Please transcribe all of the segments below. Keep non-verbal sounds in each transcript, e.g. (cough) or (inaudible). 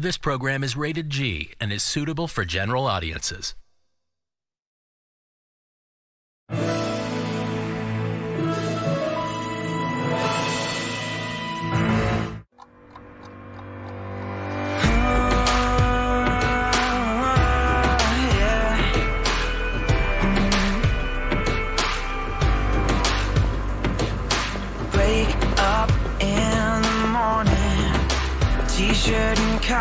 This program is rated G and is suitable for general audiences.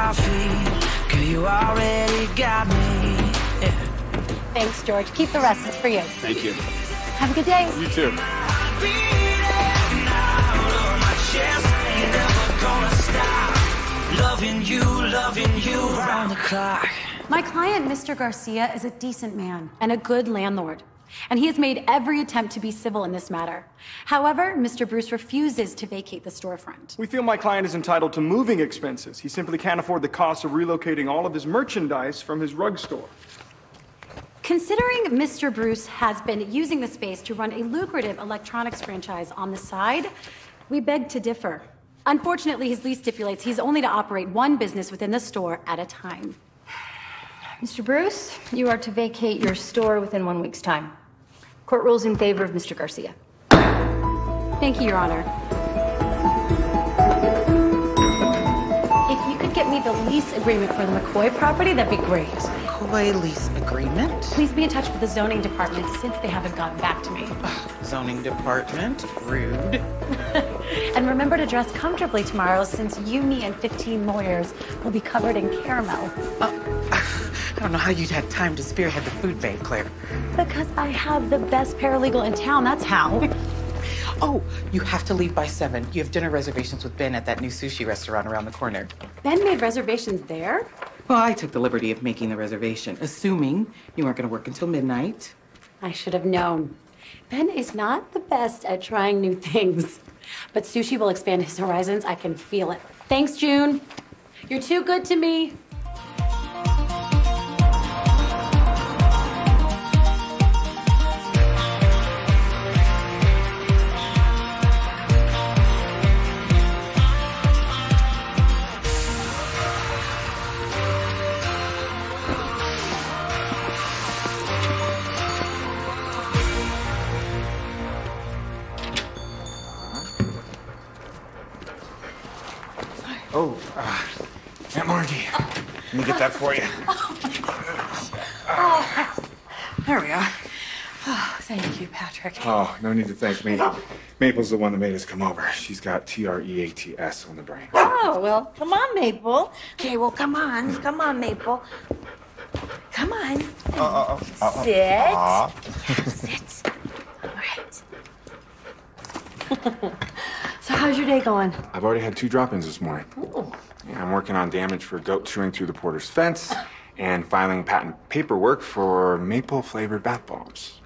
Coffee. You already got me. Yeah. Thanks, George. Keep the rest. It's for you. Thank you. Have a good day. You too. Beating out of my chest, ain't never gonna stop. Loving you, loving you round the clock. My client, Mr. Garcia, is a decent man and a good landlord. And he has made every attempt to be civil in this matter. However, Mr. Bruce refuses to vacate the storefront. We feel my client is entitled to moving expenses. He simply can't afford the cost of relocating all of his merchandise from his rug store. Considering Mr. Bruce has been using the space to run a lucrative electronics franchise on the side, we beg to differ. Unfortunately, his lease stipulates he's only to operate one business within the store at a time. Mr. Bruce, you are to vacate your store within one week's time. Court rules in favor of Mr. Garcia. Thank you, Your Honor. If you could get me the lease agreement for the McCoy property, that'd be great. McCoy lease agreement? Please be in touch with the zoning department since they haven't gotten back to me. Zoning department? Rude. (laughs) And remember to dress comfortably tomorrow since you, me, and 15 lawyers will be covered in caramel. Uh, I don't know how you'd had time to spearhead the food bank, Claire. Because I have the best paralegal in town, that's how. (laughs) Oh, you have to leave by seven. You have dinner reservations with Ben at that new sushi restaurant around the corner. Ben made reservations there? Well, I took the liberty of making the reservation, assuming you weren't going to work until midnight. I should have known. Ben is not the best at trying new things. But sushi will expand his horizons. I can feel it. Thanks, June. You're too good to me. Oh, uh, Aunt Margie. Let me get that for you. There we are. Oh, thank you, Patrick. Oh, no need to thank me. Maple's the one that made us come over. She's got T R E A T S on the brain. Oh, well, come on, Maple. Okay, well, come on. Come on, Maple. Come on. Uh, uh, uh, Sit. Sit. All right. (laughs) so, how's your day going? I've already had two drop ins this morning. Yeah, I'm working on damage for goat chewing through the porter's fence and filing patent paperwork for maple flavored bath bombs.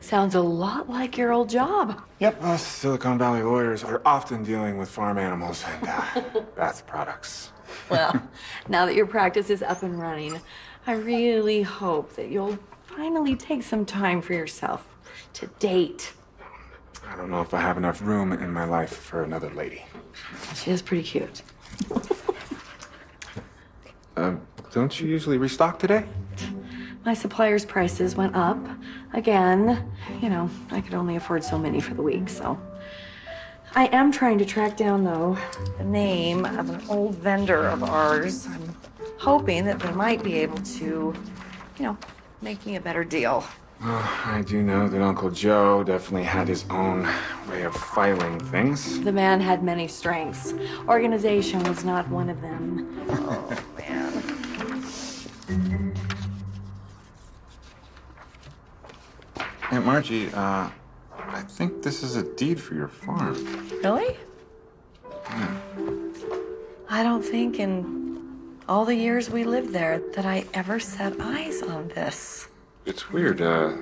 Sounds a lot like your old job. Yep, us Silicon Valley lawyers are often dealing with farm animals and uh, (laughs) bath products. Well, now that your practice is up and running, I really hope that you'll finally take some time for yourself to date. I don't know if I have enough room in my life for another lady. She is pretty cute. Um, don't you usually restock today? My suppliers' prices went up again. You know, I could only afford so many for the week, so. I am trying to track down, though, the name of an old vendor of ours. I'm hoping that they might be able to, you know, make me a better deal. Well, I do know that Uncle Joe definitely had his own way of filing things. The man had many strengths. Organization was not one of them. Oh, man. Aunt Margie, uh, I think this is a deed for your farm. Really? I don't think in all the years we lived there that I ever set eyes on this. It's weird, uh,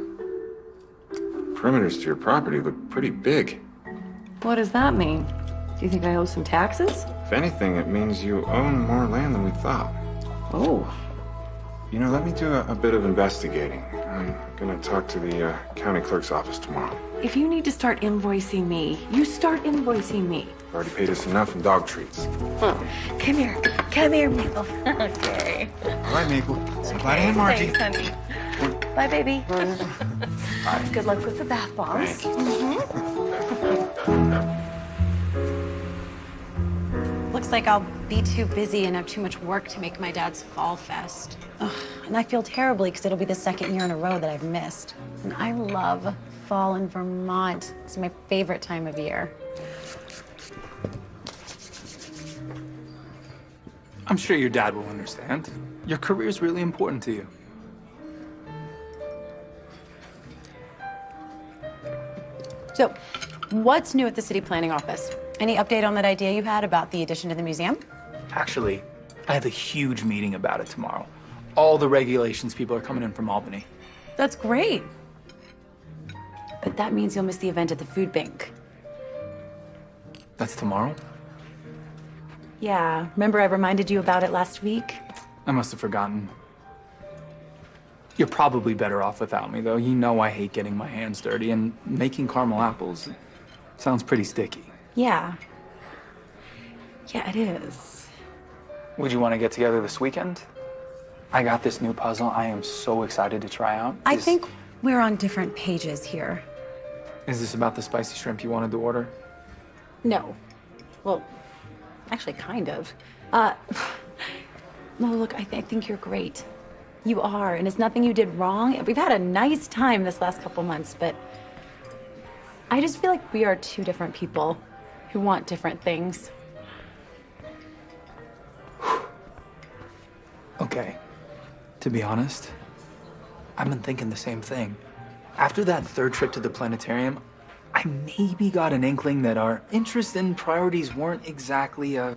perimeters to your property look pretty big. What does that mean? Do you think I owe some taxes? If anything, it means you own more land than we thought. Oh, You know, let me do a, a bit of investigating. I'm gonna talk to the uh, county clerk's office tomorrow. If you need to start invoicing me, you start invoicing me. Already paid us enough in dog treats. Come here. Come here, Maple. (laughs) okay. All right, Maple. Say bye to Aunt Margie. Thanks, honey. Bye, baby. Good luck with the bath bombs. (laughs) Looks like I'll be too busy and have too much work to make my dad's fall fest. Ugh, and I feel terribly because it'll be the second year in a row that I've missed. And I love fall in Vermont. It's my favorite time of year. I'm sure your dad will understand. Your career is really important to you. So, what's new at the city planning office? Any update on that idea you had about the addition to the museum? Actually, I have a huge meeting about it tomorrow. All the regulations people are coming in from Albany. That's great. But that means you'll miss the event at the food bank. That's tomorrow? Yeah, remember I reminded you about it last week? I must have forgotten. You're probably better off without me, though. You know I hate getting my hands dirty, and making caramel apples sounds pretty sticky. Yeah. Yeah, it is. Would you want to get together this weekend? I got this new puzzle I am so excited to try out. I Is- think we're on different pages here. Is this about the spicy shrimp you wanted to order? No. Well, actually, kind of. Uh, (laughs) no, look, I, th- I think you're great. You are, and it's nothing you did wrong. We've had a nice time this last couple months, but I just feel like we are two different people who want different things. Okay. To be honest, I've been thinking the same thing. After that third trip to the planetarium, I maybe got an inkling that our interests and priorities weren't exactly uh,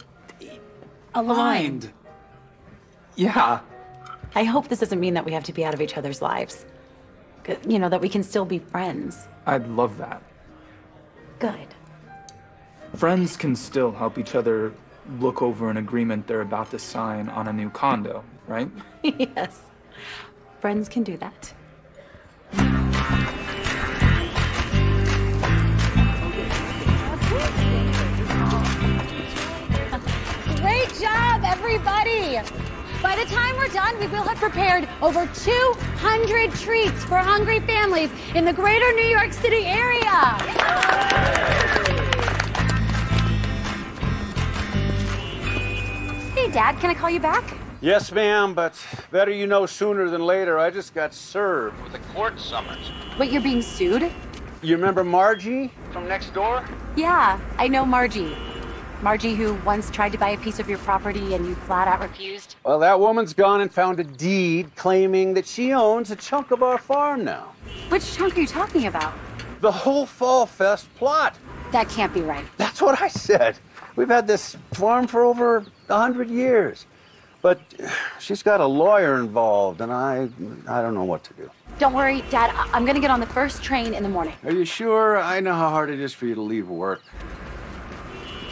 aligned. Yeah. I hope this doesn't mean that we have to be out of each other's lives. You know, that we can still be friends. I'd love that. Good. Friends can still help each other look over an agreement they're about to sign on a new condo, right? (laughs) yes. Friends can do that. Great job, everybody! By the time we're done, we will have prepared over 200 treats for hungry families in the greater New York City area. Dad, can I call you back? Yes, ma'am, but better you know sooner than later. I just got served with a court summons. Wait, you're being sued? You remember Margie from next door? Yeah, I know Margie. Margie, who once tried to buy a piece of your property and you flat out refused. Well, that woman's gone and found a deed claiming that she owns a chunk of our farm now. Which chunk are you talking about? The whole Fall Fest plot. That can't be right. That's what I said. We've had this farm for over a hundred years. But she's got a lawyer involved, and I, I don't know what to do. Don't worry, Dad. I- I'm gonna get on the first train in the morning. Are you sure? I know how hard it is for you to leave work.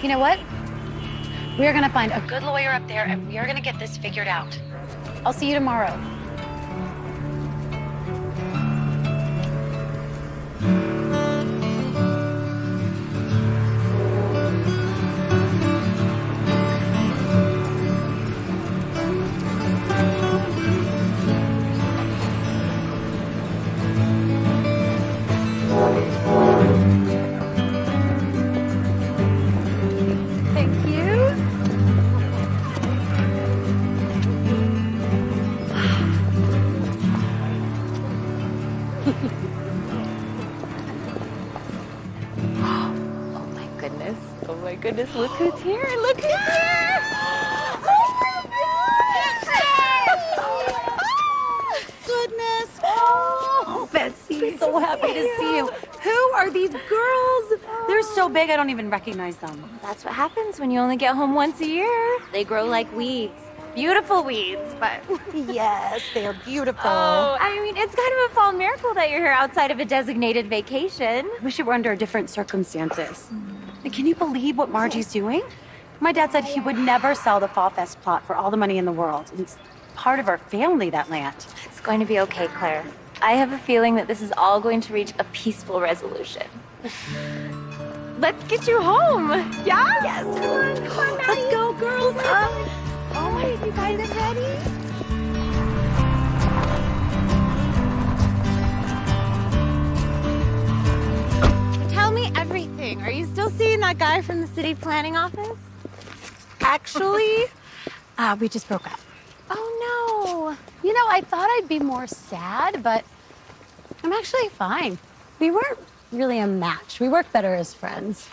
You know what? We are gonna find a good lawyer up there and we are gonna get this figured out. I'll see you tomorrow. Even recognize them. That's what happens when you only get home once a year. They grow like weeds. Beautiful weeds, but. (laughs) yes, they are beautiful. Oh, I mean, it's kind of a fall miracle that you're here outside of a designated vacation. I Wish it were under different circumstances. Can you believe what Margie's doing? My dad said he would never sell the Fall Fest plot for all the money in the world. It's part of our family, that land. It's going to be okay, Claire. I have a feeling that this is all going to reach a peaceful resolution. (laughs) Let's get you home. Yeah? Yes. Come on, come on, Let's go, girls. Um, oh my, you guys are ready? Tell me everything. Are you still seeing that guy from the city planning office? Actually, (laughs) uh, we just broke up. Oh no. You know, I thought I'd be more sad, but I'm actually fine. We weren't really a match. We work better as friends.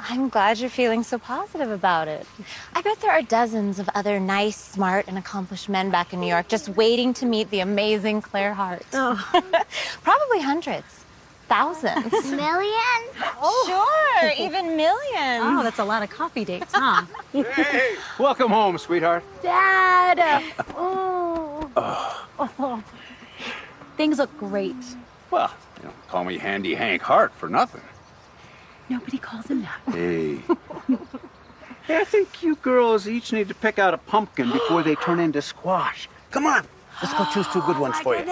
I'm glad you're feeling so positive about it. I bet there are dozens of other nice, smart, and accomplished men back in New York just waiting to meet the amazing Claire Hart. Oh. (laughs) Probably hundreds, thousands. (laughs) Millions? Oh. Sure, even millions. Oh, that's a lot of coffee dates, huh? (laughs) Hey, welcome home, sweetheart. Dad! Oh. Oh. Things look great. Well, you don't call me Handy Hank Hart for nothing. Nobody calls him that. Hey. (laughs) hey, I think you girls each need to pick out a pumpkin before they turn into squash. Come on, let's go choose two good (gasps) oh ones for you.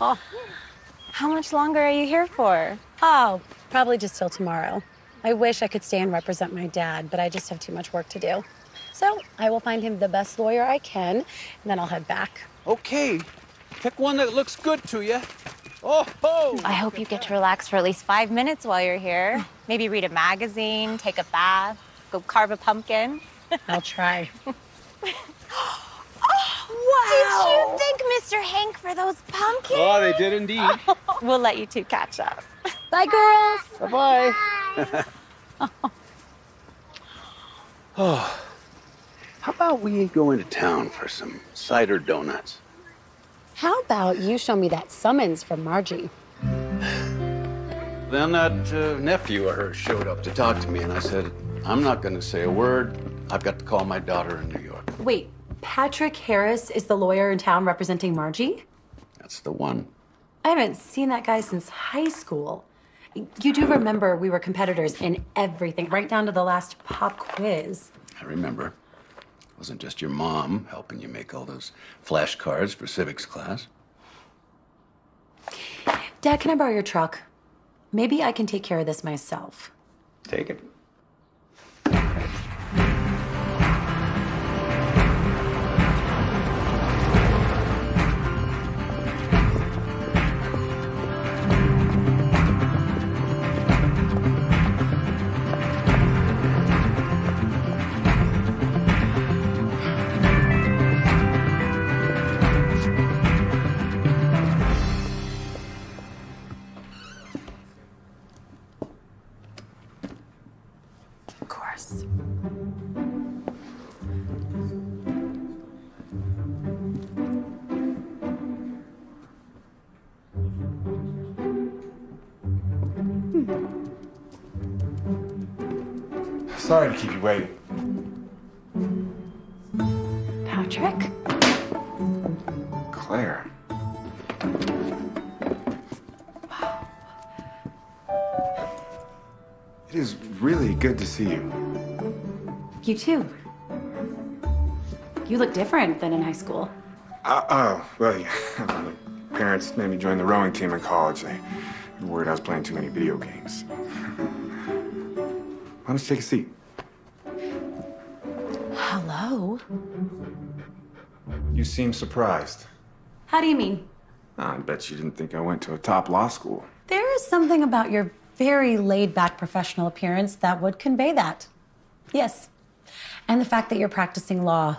Oh. (laughs) How much longer are you here for? Oh, probably just till tomorrow. I wish I could stay and represent my dad, but I just have too much work to do. So I will find him the best lawyer I can, and then I'll head back. Okay, pick one that looks good to you. Oh, ho! I hope you get to relax for at least five minutes while you're here. (laughs) Maybe read a magazine, take a bath, go carve a pumpkin. (laughs) I'll try. (gasps) oh, wow! Did you thank Mr. Hank for those pumpkins? Oh, they did indeed. (laughs) we'll let you two catch up. Bye, girls. Bye-bye. oh, (sighs) how about we go into town for some cider donuts? How about you show me that summons from Margie? (sighs) Then that uh, nephew of hers showed up to talk to me, and I said, I'm not going to say a word. I've got to call my daughter in New York. Wait, Patrick Harris is the lawyer in town representing Margie? That's the one. I haven't seen that guy since high school. You do remember we were competitors in everything, right down to the last pop quiz. I remember. It wasn't just your mom helping you make all those flashcards for civics class. Dad, can I borrow your truck? Maybe I can take care of this myself. Take it. Sorry to keep you waiting. Patrick? Claire. It is really good to see you. You too. You look different than in high school. Uh, oh, well, yeah. (laughs) My parents made me join the rowing team in college. They were worried I was playing too many video games. Why don't you take a seat? Hello? You seem surprised. How do you mean? I bet you didn't think I went to a top law school. There is something about your very laid back professional appearance that would convey that. Yes. And the fact that you're practicing law.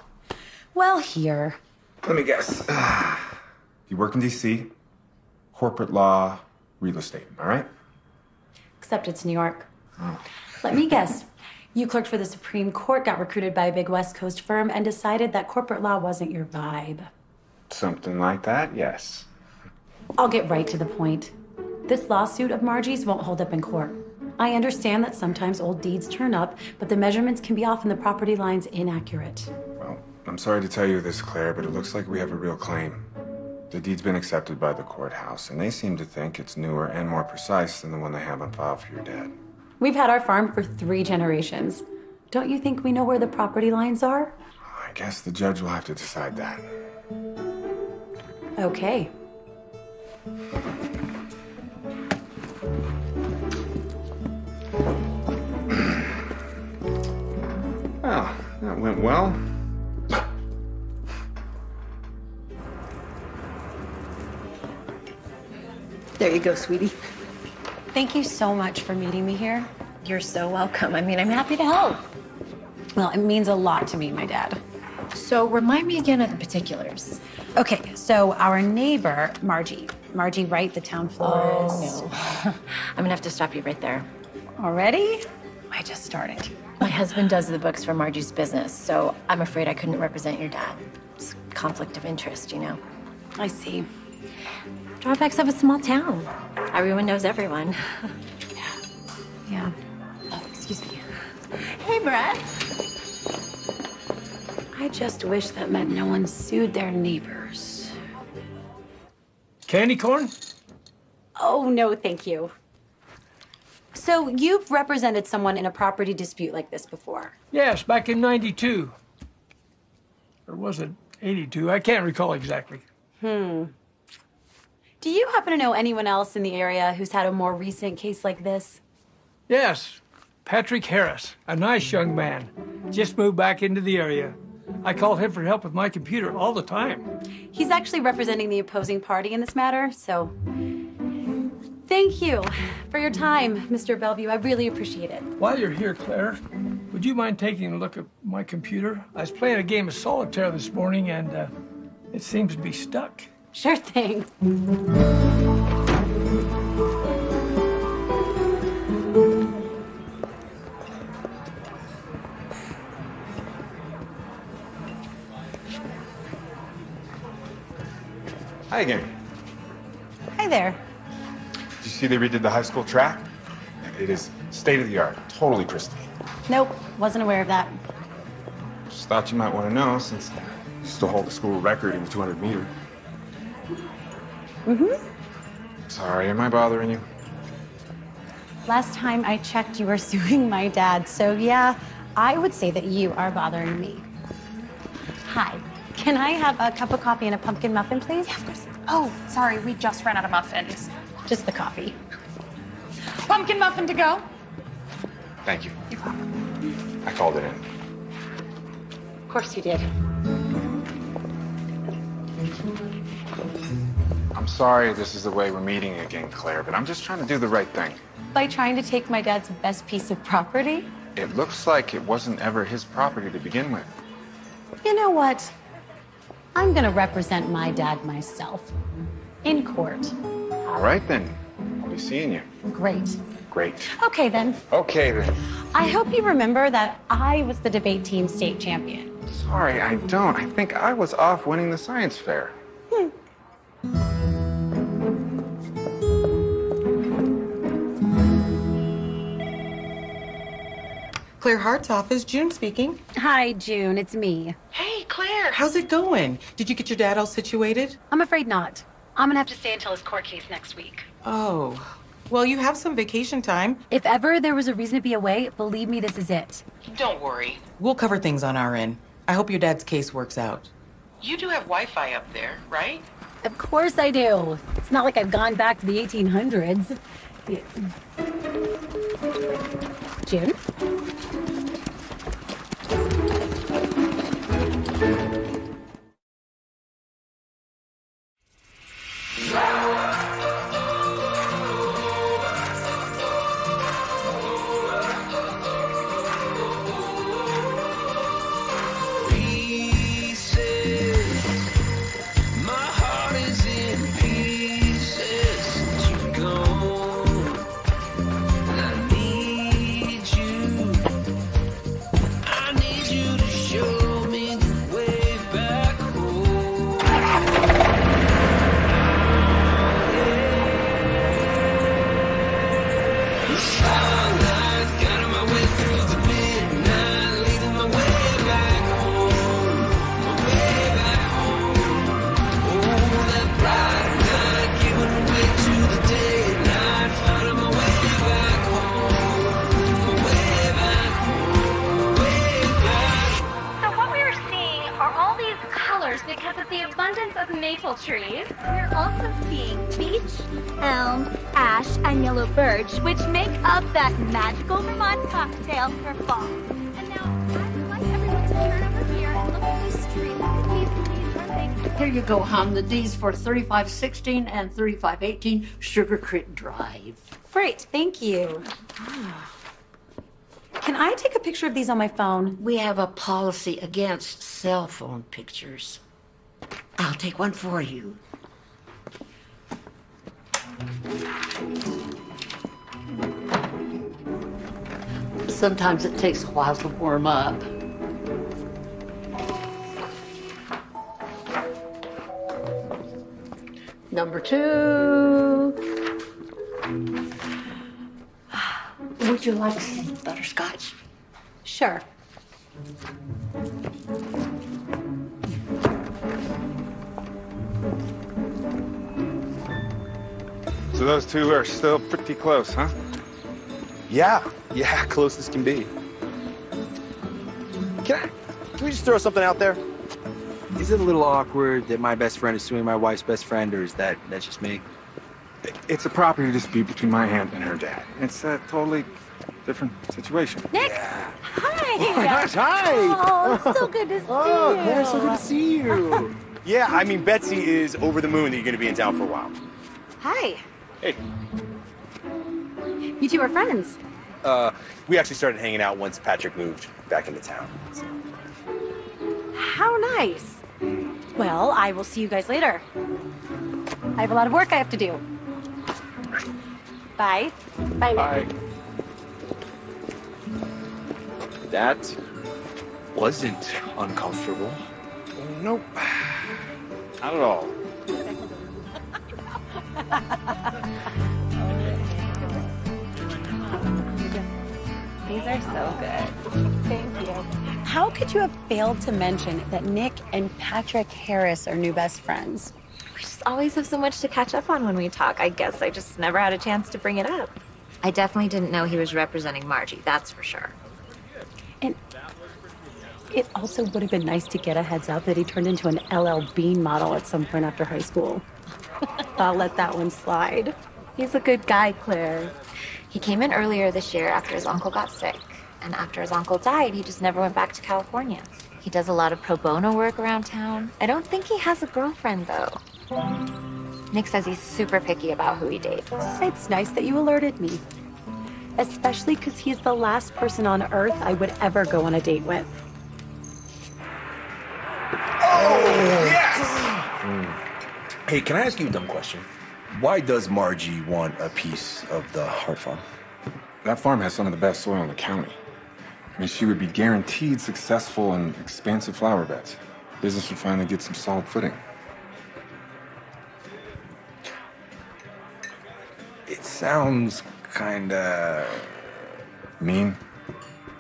Well, here. Let me guess. (sighs) You work in D.C., corporate law, real estate, all right? Except it's New York. Oh. Let me guess. You clerked for the Supreme Court, got recruited by a big West Coast firm, and decided that corporate law wasn't your vibe. Something like that, yes. I'll get right to the point. This lawsuit of Margie's won't hold up in court. I understand that sometimes old deeds turn up, but the measurements can be off and the property lines inaccurate. Well, I'm sorry to tell you this, Claire, but it looks like we have a real claim. The deed's been accepted by the courthouse, and they seem to think it's newer and more precise than the one they have on file for your dad. We've had our farm for three generations. Don't you think we know where the property lines are? I guess the judge will have to decide that. Okay. Well, that went well. There you go, sweetie. Thank you so much for meeting me here. You're so welcome. I mean, I'm happy to help. Well, it means a lot to me, my dad. So remind me again of the particulars. Okay, so our neighbor, Margie. Margie Wright, the town florist. Oh, no. I'm gonna have to stop you right there. Already? I just started. My husband does the books for Margie's business, so I'm afraid I couldn't represent your dad. It's conflict of interest, you know. I see. Drawbacks of a small town. Everyone knows everyone. Yeah. (laughs) Yeah. Oh, excuse me. Hey, Brad. I just wish that meant no one sued their neighbors. Candy corn? Oh, no, thank you. So, you've represented someone in a property dispute like this before. Yes, back in 92. Or was it 82? I can't recall exactly. Hmm. Do you happen to know anyone else in the area who's had a more recent case like this? Yes, Patrick Harris, a nice young man. Just moved back into the area. I called him for help with my computer all the time. He's actually representing the opposing party in this matter, so. Thank you for your time, Mr. Bellevue. I really appreciate it. While you're here, Claire, would you mind taking a look at my computer? I was playing a game of solitaire this morning and uh, it seems to be stuck. Sure thing. Hi again. Hi there. Did you see they redid the high school track? It is state of the art, totally pristine. Nope, wasn't aware of that. Just thought you might want to know since you still hold the school record in the 200 meter. Mm-hmm. Sorry, am I bothering you? Last time I checked, you were (laughs) suing my dad, so yeah, I would say that you are bothering me. Hi. Can I have a cup of coffee and a pumpkin muffin, please? Yeah, of course. Oh, sorry, we just ran out of muffins. Just the coffee. Pumpkin muffin to go. Thank you. I called it in. Of course you did. I'm sorry this is the way we're meeting again, Claire, but I'm just trying to do the right thing. By trying to take my dad's best piece of property? It looks like it wasn't ever his property to begin with. You know what? I'm gonna represent my dad myself. In court. All right then. I'll be seeing you. Great. Great. Okay then. Okay then. I hope you remember that I was the debate team state champion. Sorry, I don't. I think I was off winning the science fair. Hmm. Claire Hart's office, June speaking. Hi, June. It's me. Hey, Claire, how's it going? Did you get your dad all situated? I'm afraid not. I'm gonna have to stay until his court case next week. Oh, well, you have some vacation time. If ever there was a reason to be away, believe me, this is it. Don't worry. We'll cover things on our end. I hope your dad's case works out. You do have Wi Fi up there, right? Of course I do. It's not like I've gone back to the 1800s. Yeah. June? The D's for 3516 and 3518 Sugar Creek Drive. Great, thank you. Can I take a picture of these on my phone? We have a policy against cell phone pictures. I'll take one for you. Sometimes it takes a while to warm up. Number two. (sighs) Would you like some butterscotch? Sure. So those two are still pretty close, huh? Yeah, yeah, (laughs) close as can be. Can I, can we just throw something out there? Is it a little awkward that my best friend is suing my wife's best friend, or is that that's just me? It's a property dispute between my aunt and her dad. It's a totally different situation. Nick! Hi! Oh my gosh, hi! Oh, it's so good to (laughs) see Oh, you. Claire, so good to see you. (laughs) yeah, I mean, Betsy is over the moon that you're going to be in town for a while. Hi. Hey. You two are friends. Uh, we actually started hanging out once Patrick moved back into town. How nice. Well, I will see you guys later. I have a lot of work I have to do. Bye. Bye. Bye. That wasn't uncomfortable. Nope. Not at all. (laughs) These are so good. Thank you. How could you have failed to mention that Nick and Patrick Harris are new best friends? We just always have so much to catch up on when we talk. I guess I just never had a chance to bring it up. I definitely didn't know he was representing Margie, that's for sure. And it also would have been nice to get a heads up that he turned into an LL Bean model at some point after high school. (laughs) I'll let that one slide. He's a good guy, Claire. He came in earlier this year after his uncle got sick. And after his uncle died, he just never went back to California. He does a lot of pro bono work around town. I don't think he has a girlfriend, though. Nick says he's super picky about who he dates. It's nice that you alerted me. Especially because he's the last person on earth I would ever go on a date with. Oh yes! Hmm. Hey, can I ask you a dumb question? Why does Margie want a piece of the Hart Farm? That farm has some of the best soil in the county. I mean, she would be guaranteed successful and expansive flower beds. Business would finally get some solid footing. It sounds kinda mean.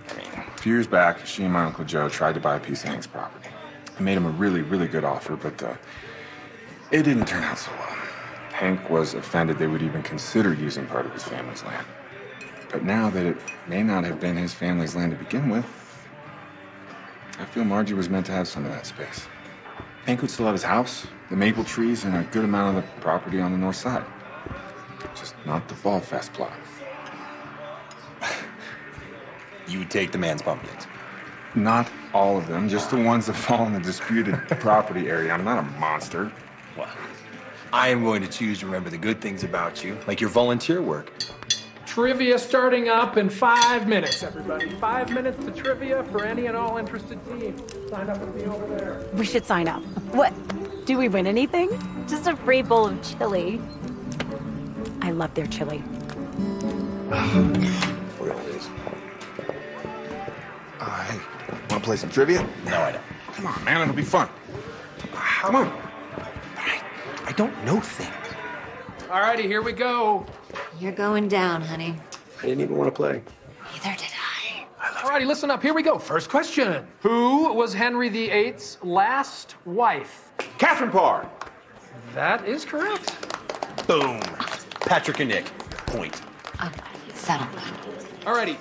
A few years back, she and my Uncle Joe tried to buy a piece of Hank's property. I made him a really, really good offer, but uh, it didn't turn out so well. Hank was offended they would even consider using part of his family's land. But now that it may not have been his family's land to begin with, I feel Margie was meant to have some of that space. Hank would still have his house, the maple trees, and a good amount of the property on the north side. Just not the Fall Fest plot. (laughs) you would take the man's pumpkins. Not all of them, just the ones that fall in the disputed (laughs) property area. I'm not a monster. Well, I am going to choose to remember the good things about you, like your volunteer work. Trivia starting up in five minutes, everybody. Five minutes to trivia for any and all interested teams. Sign up with me over there. We should sign up. What? Do we win anything? Just a free bowl of chili. I love their chili. Real it is. Uh, hey, want to play some trivia? No, I don't. Come on, man, it'll be fun. Come on. I don't know things. All righty, here we go. You're going down, honey. I didn't even want to play. Neither did I. All righty, listen up. Here we go. First question. Who was Henry VIII's last wife? Catherine Parr. That is correct. Boom. Patrick and Nick. Point. Settle. All righty.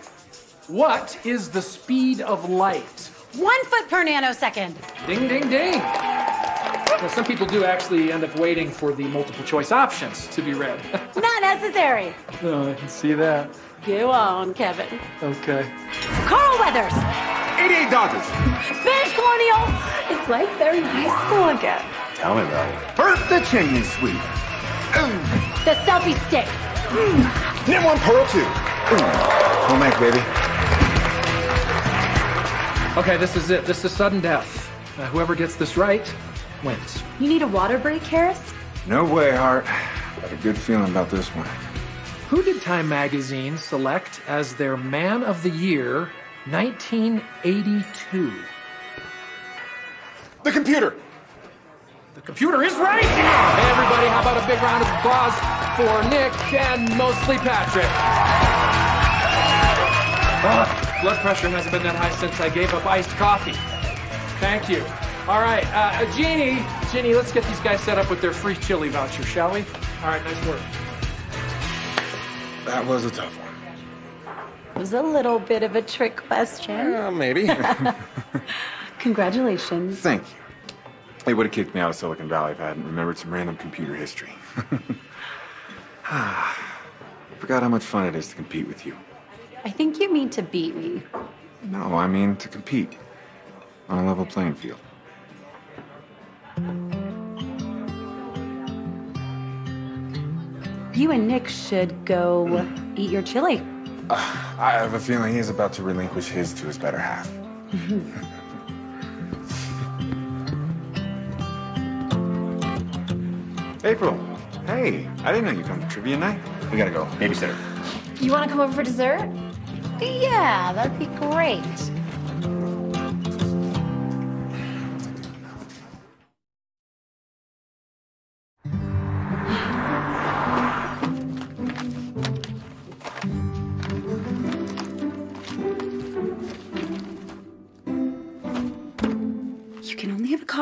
What is the speed of light? One foot per nanosecond. Ding, ding, ding. Now, some people do actually end up waiting for the multiple choice options to be read. (laughs) Not necessary. No, I can see that. Go on, Kevin. Okay. Carl Weathers. 88 Dodgers. Spanish Colonial. It's like they're in high school again. Tell me about it. First the chimney sweep. The selfie stick. Then one pearl too. Home ec, baby. okay, this is it. This is sudden death. Uh, whoever gets this right wins. You need a water break, Harris? No way, Hart. Got a good feeling about this one. Who did Time Magazine select as their Man of the Year 1982? The computer. The computer is right! Hey, everybody, how about a big round of applause for Nick and mostly Patrick? Ah, blood pressure hasn't been that high since I gave up iced coffee. Thank you. All right, uh, Jeannie, Jeannie, let's get these guys set up with their free chili voucher, shall we? All right, nice work. That was a tough one. It was a little bit of a trick question. Uh, maybe. (laughs) Congratulations. Thank you. They would have kicked me out of Silicon Valley if I hadn't remembered some random computer history. (laughs) Ah. Forgot how much fun it is to compete with you. I think you mean to beat me. No, I mean to compete on a level playing field. You and Nick should go eat your chili. Ah, I have a feeling he's about to relinquish his to his better half. (laughs) April, hey, I didn't know you come to trivia night. We gotta go. Babysitter. You want to come over for dessert? Yeah, that'd be great.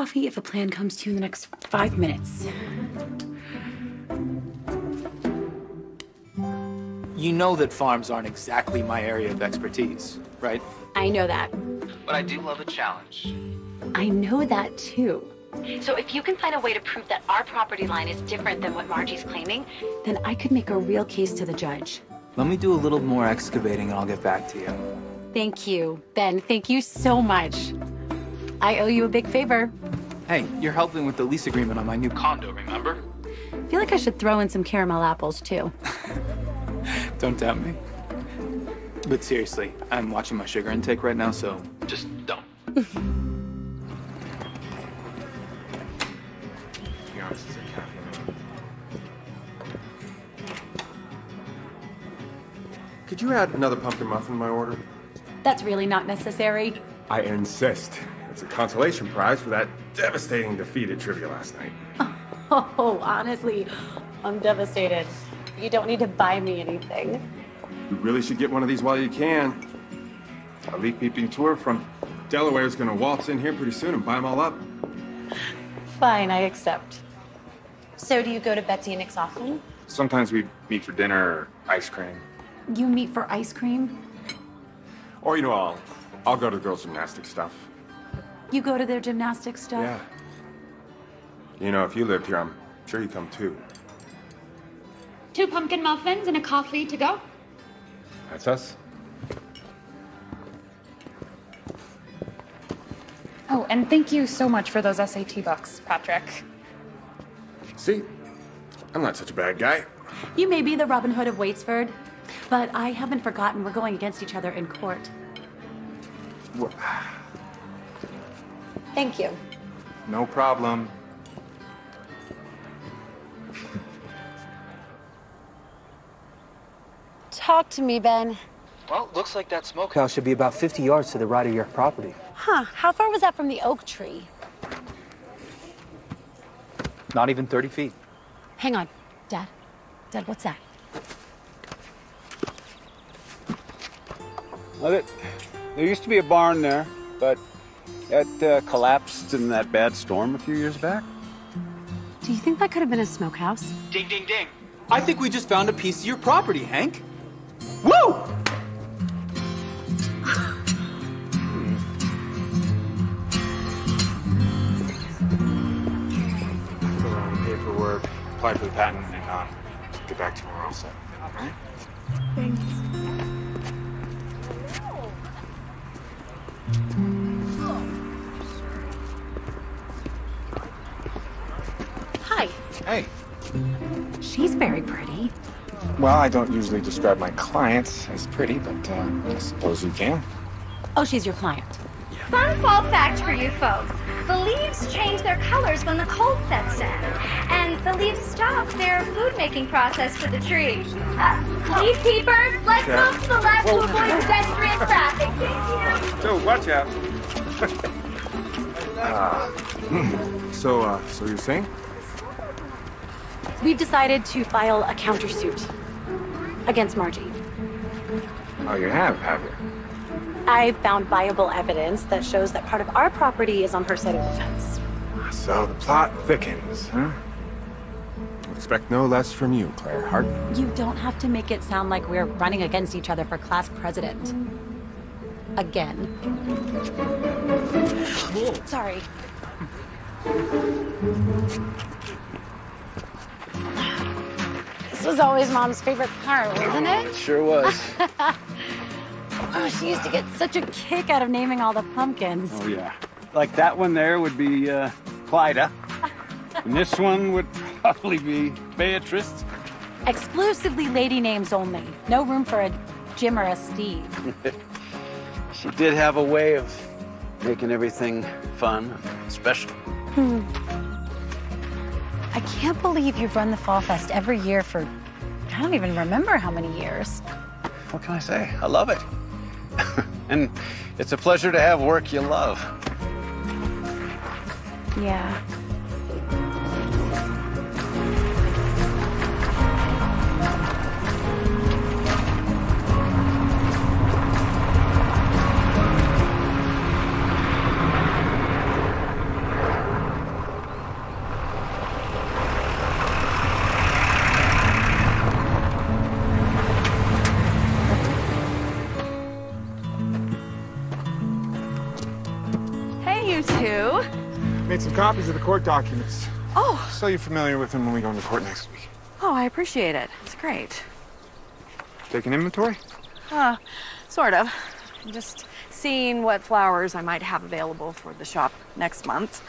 Coffee if a plan comes to you in the next five minutes. You know that farms aren't exactly my area of expertise, right? I know that. But I do love a challenge. I know that too. So if you can find a way to prove that our property line is different than what Margie's claiming, Then I could make a real case to the judge. Let me do a little more excavating and I'll get back to you. Thank you, Ben. Thank you so much. I owe you a big favor. Hey, you're helping with the lease agreement on my new condo, remember? I feel like I should throw in some caramel apples too. (laughs) Don't doubt me. But seriously, I'm watching my sugar intake right now, so just don't. (laughs) Could you add another pumpkin muffin to my order? That's really not necessary. I insist. It's a consolation prize for that devastating defeat at trivia last night. (laughs) Oh, honestly, I'm devastated. You don't need to buy me anything. You really should get one of these while you can. A leaf peeping tour from Delaware is going to waltz in here pretty soon and buy them all up. Fine, I accept. so do you go to Betsy and Nick's often? Sometimes we meet for dinner or ice cream. You meet for ice cream? Or, you know, I'll, I'll go to the girls' gymnastics stuff. You go to their gymnastics stuff? Yeah. You know, if you lived here, I'm sure you'd come too. Two pumpkin muffins and a coffee to go? That's us. Oh, and thank you so much for those SAT books, Patrick. See? I'm not such a bad guy. You may be the Robin Hood of Waitsford, but I haven't forgotten we're going against each other in court. Thank you. No problem. Talk to me, Ben. Well, looks like that smokehouse should be about 50 yards to the right of your property. Huh, how far was that from the oak tree? Not even 30 feet. Hang on, Dad. Dad, what's that? Well, it. there used to be a barn there, but it uh, collapsed in that bad storm a few years back. Do you think that could have been a smokehouse? Ding, ding, ding. I think we just found a piece of your property, Hank. Woo! paperwork, apply for the patent and uh, get back to you when we're all set. All right? Thanks. She's very pretty. Well, I don't usually describe my clients as pretty, but uh, I suppose you can. Oh, she's your client. Fun fall fact for you folks. The leaves change their colors when the cold sets in. And the leaves stop their food making process for the tree. Uh, leaf peepers, let's Yeah. move to the left to avoid pedestrian traffic. Joe, (laughs) watch out. (laughs) Ah. so, uh, so you're saying? We've decided to file a countersuit against Margie. Oh, you have, have you? I found viable evidence that shows that part of our property is on her side of the fence. So the plot thickens, huh? Expect no less from you, Claire Hart. You don't have to make it sound like we're running against each other for class president. Again. Sorry. This was always Mom's favorite part, wasn't it? Sure was. (laughs) oh, she used to get such a kick out of naming all the pumpkins. Oh, yeah. Like that one there would be uh, Clyda. (laughs) And this one would probably be Beatrice. Exclusively lady names only. No room for a Jim or a Steve. (laughs) she did have a way of making everything fun, and special. Hmm. I can't believe you've run the Fall Fest every year for, I don't even remember how many years. What can I say? I love it. (laughs) and it's a pleasure to have work you love. Yeah. Copies of the court documents. Oh. So you're familiar with them when we go into court next week. Oh, I appreciate it. It's great. Taking inventory? Uh, sort of. Just seeing what flowers I might have available for the shop next month.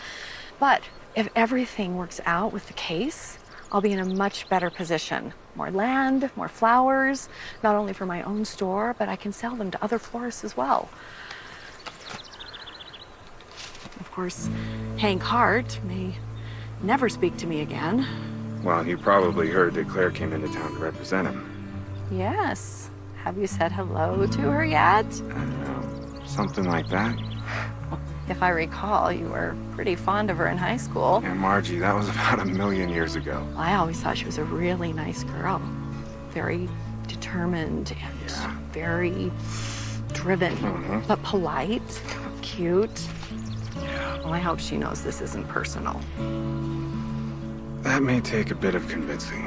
But if everything works out with the case, I'll be in a much better position. More land, more flowers, not only for my own store, but I can sell them to other florists as well. Of course, Hank Hart may never speak to me again. Well, you probably heard that Claire came into town to represent him. Yes. Have you said hello to her yet? Something like that. If I recall, you were pretty fond of her in high school. And Margie, that was (laughs) about a million years ago. I always thought she was a really nice girl. Very determined and very driven, Mhm. but polite, cute. Well, I hope she knows this isn't personal. That may take a bit of convincing.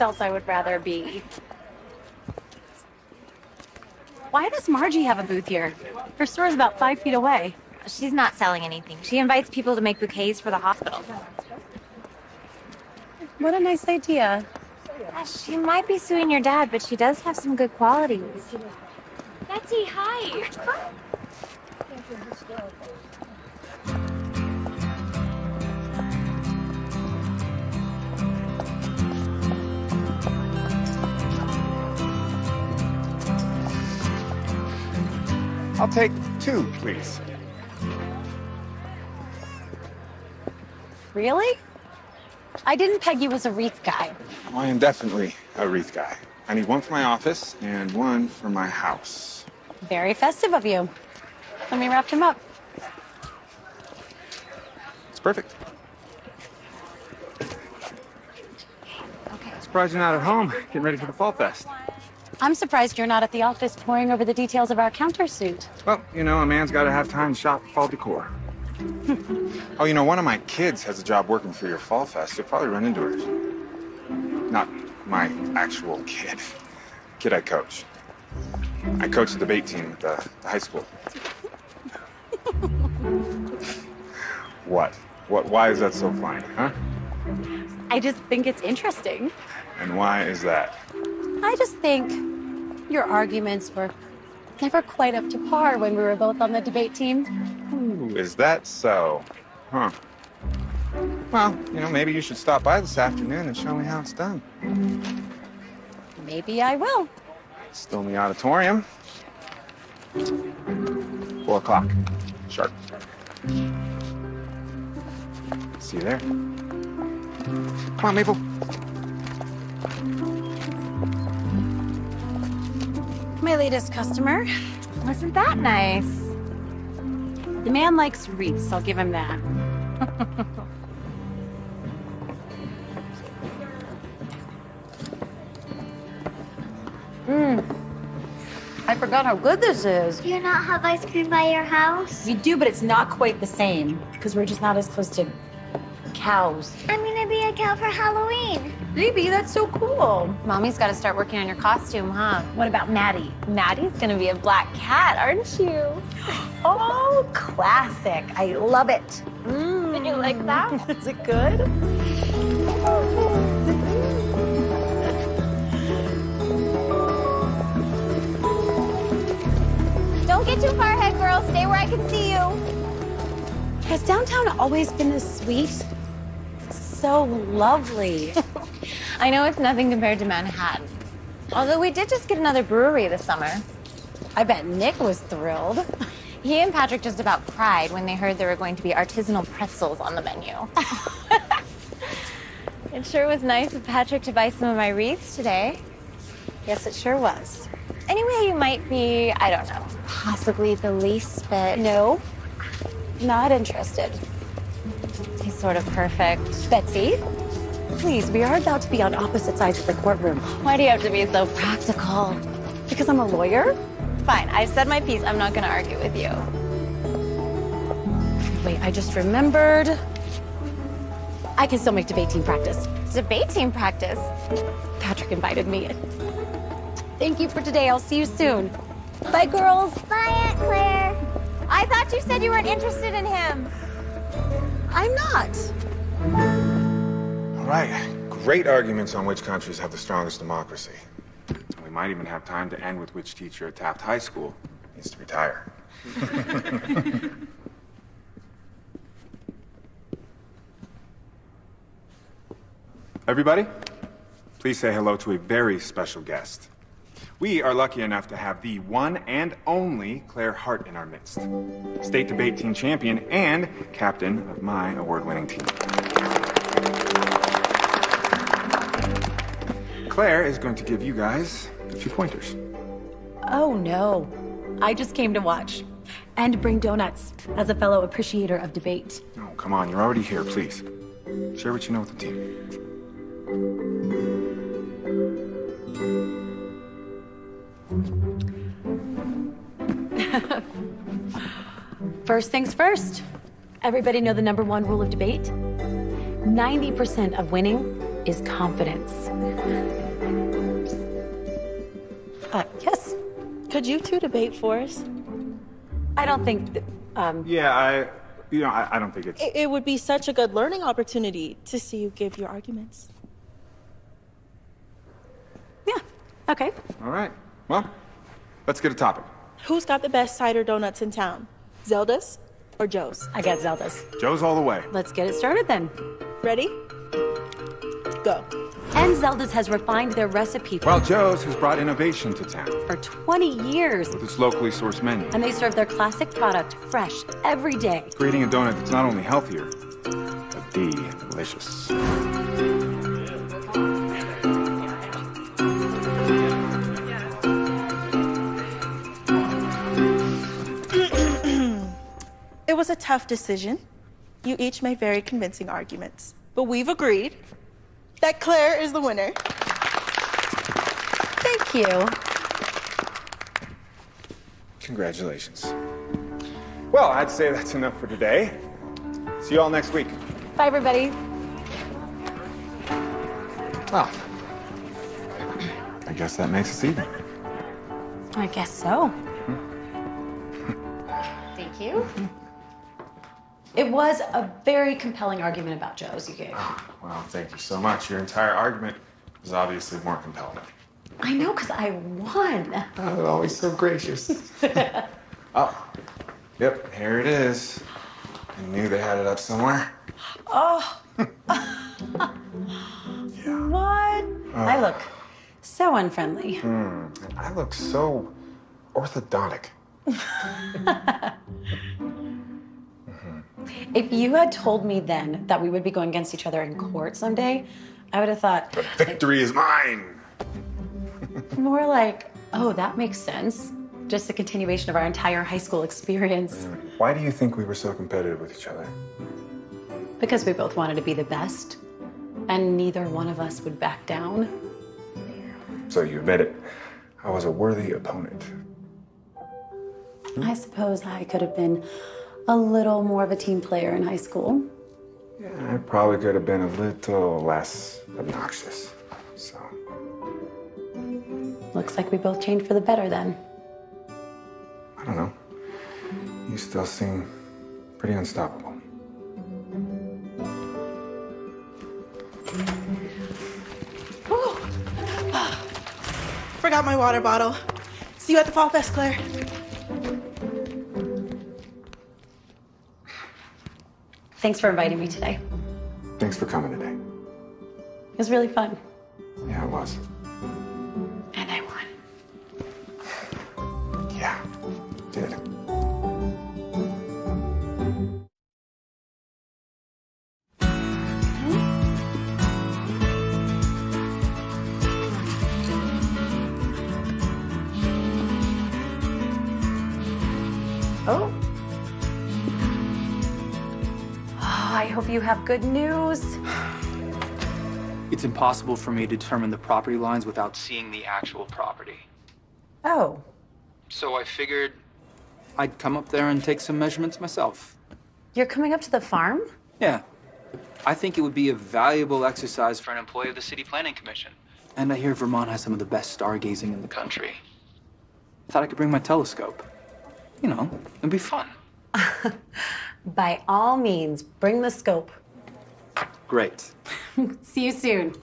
No place else I would rather be. Why does Margie have a booth here? Her store's about five feet away. She's not selling anything. She invites people to make bouquets for the hospital. What a nice idea. Yeah, She might be suing your dad, but she does have some good qualities. Betsy, hi. (laughs) I'll take two, please. Really? I didn't peg you as a wreath guy. I am definitely a wreath guy. I need one for my office and one for my house. Very festive of you. Let me wrap him up. It's perfect. Okay. Surprised you're not at home, getting ready for the Fall Fest. I'm surprised you're not at the office poring over the details of our countersuit. Well, you know, a man's got to have time to shop fall decor. (laughs) oh, you know, one of my kids has a job working for your Fall Fest. You'll probably run into her. Not my actual kid. Kid I coach. I coach the debate team at the, the high school. (laughs) what? What? Why is that so funny, huh? I just think it's interesting. And why is that? I just think your arguments were never quite up to par when we were both on the debate team. Ooh, is that so? Huh. Well, you know, maybe you should stop by this afternoon and show me how it's done. Maybe I will. Still in the auditorium. Four o'clock. Sharp. See you there. Come on, Maple. My latest customer. Wasn't that nice? The man likes wreaths, I'll give him that. Mmm. (laughs) I forgot how good this is. Do you not have ice cream by your house? We do, but it's not quite the same because we're just not as close to cows. I'm gonna be a cow for Halloween. Maybe that's so cool. Mommy's got to start working on your costume, huh? What about Maddie? Maddie's gonna be a black cat, aren't you? (gasps) Oh, classic. I love it. Mm. Did you like mm. that? (laughs) Is it good? Don't get too far ahead, girl. Stay where I can see you. Has downtown always been this sweet? So lovely. (laughs) I know it's nothing compared to Manhattan. Although we did just get another brewery this summer. I bet Nick was thrilled. (laughs) He and Patrick just about cried when they heard there were going to be artisanal pretzels on the menu. (laughs) it sure was nice of Patrick to buy some of my wreaths today. Yes, it sure was. Anyway, you might be, I don't know, possibly the least bit. No, not interested. Sort of perfect. Betsy, please, we are about to be on opposite sides of the courtroom. Why do you have to be so practical? Because I'm a lawyer? Fine, I said my piece. I'm not going to argue with you. Wait, I just remembered. I can still make debate team practice. Debate team practice? Patrick invited me. Thank you for today. I'll see you soon. Bye, girls. Bye, Aunt Claire. I thought you said you weren't interested in him. I'm not. All right. Great arguments on which countries have the strongest democracy. We might even have time to end with which teacher at Taft High School needs to retire. (laughs) Everybody, please say hello to a very special guest. We are lucky enough to have the one and only Claire Hart in our midst, state debate team champion and captain of my award winning team. Claire is going to give you guys a few pointers. Oh, no. I just came to watch and bring donuts as a fellow appreciator of debate. Oh, come on, you're already here, please. Share what you know with the team. (laughs) First things first. Everybody know the number one rule of debate? 90% of winning is confidence. Uh, yes. Could you two debate for us? I don't think that, um, Yeah, I, you know, I, I don't think it's. It, it would be such a good learning opportunity to see you give your arguments. Yeah. Okay. All right. Well, let's get a topic. Who's got the best cider donuts in town? Zelda's or Joe's? I got Zelda's. Joe's all the way. Let's get it started then. Ready? Go. And Zelda's has refined their recipe for, While Joe's has brought innovation to town for 20 years. with its locally sourced menu, And they serve their classic product fresh every day. creating a donut that's not only healthier, but delicious. It was a tough decision. You each made very convincing arguments. But we've agreed that Claire is the winner. Thank you. Congratulations. Well, I'd say that's enough for today. See you all next week. Bye, everybody. Well, I guess that makes us even. I guess so. Hmm. Thank you. It was a very compelling argument about Joe's you gave. Well, thank you so much. Your entire argument was obviously more compelling. I know, because I won. Oh, always so gracious. (laughs) oh, yep, here it is. I knew they had it up somewhere. Oh. (laughs) What? I look so unfriendly. Hmm, I look so orthodontic. (laughs) If you had told me then that we would be going against each other in court someday, I would have thought Victory is mine. (laughs) more like, oh, that makes sense. Just a continuation of our entire high school experience. Mm. Why do you think we were so competitive with each other? Because we both wanted to be the best, and neither one of us would back down. So you admit it. I was a worthy opponent. I suppose I could have been a little more of a team player in high school. Yeah, I probably could have been a little less obnoxious. So, Looks like we both changed for the better then. I don't know. You still seem pretty unstoppable. Forgot my water bottle. See you at the Fall Fest, Claire. Thanks for inviting me today. Thanks for coming today. It was really fun. Yeah, it was. You have good news. (sighs) It's impossible for me to determine the property lines without seeing the actual property. Oh. So I figured I'd come up there and take some measurements myself. You're coming up to the farm? Yeah. I think it would be a valuable exercise for an employee of the City Planning Commission. And I hear Vermont has some of the best stargazing in the country. I Thought I could bring my telescope. You know, it'd be fun. (laughs) By all means, bring the scope. Great. (laughs) See you soon.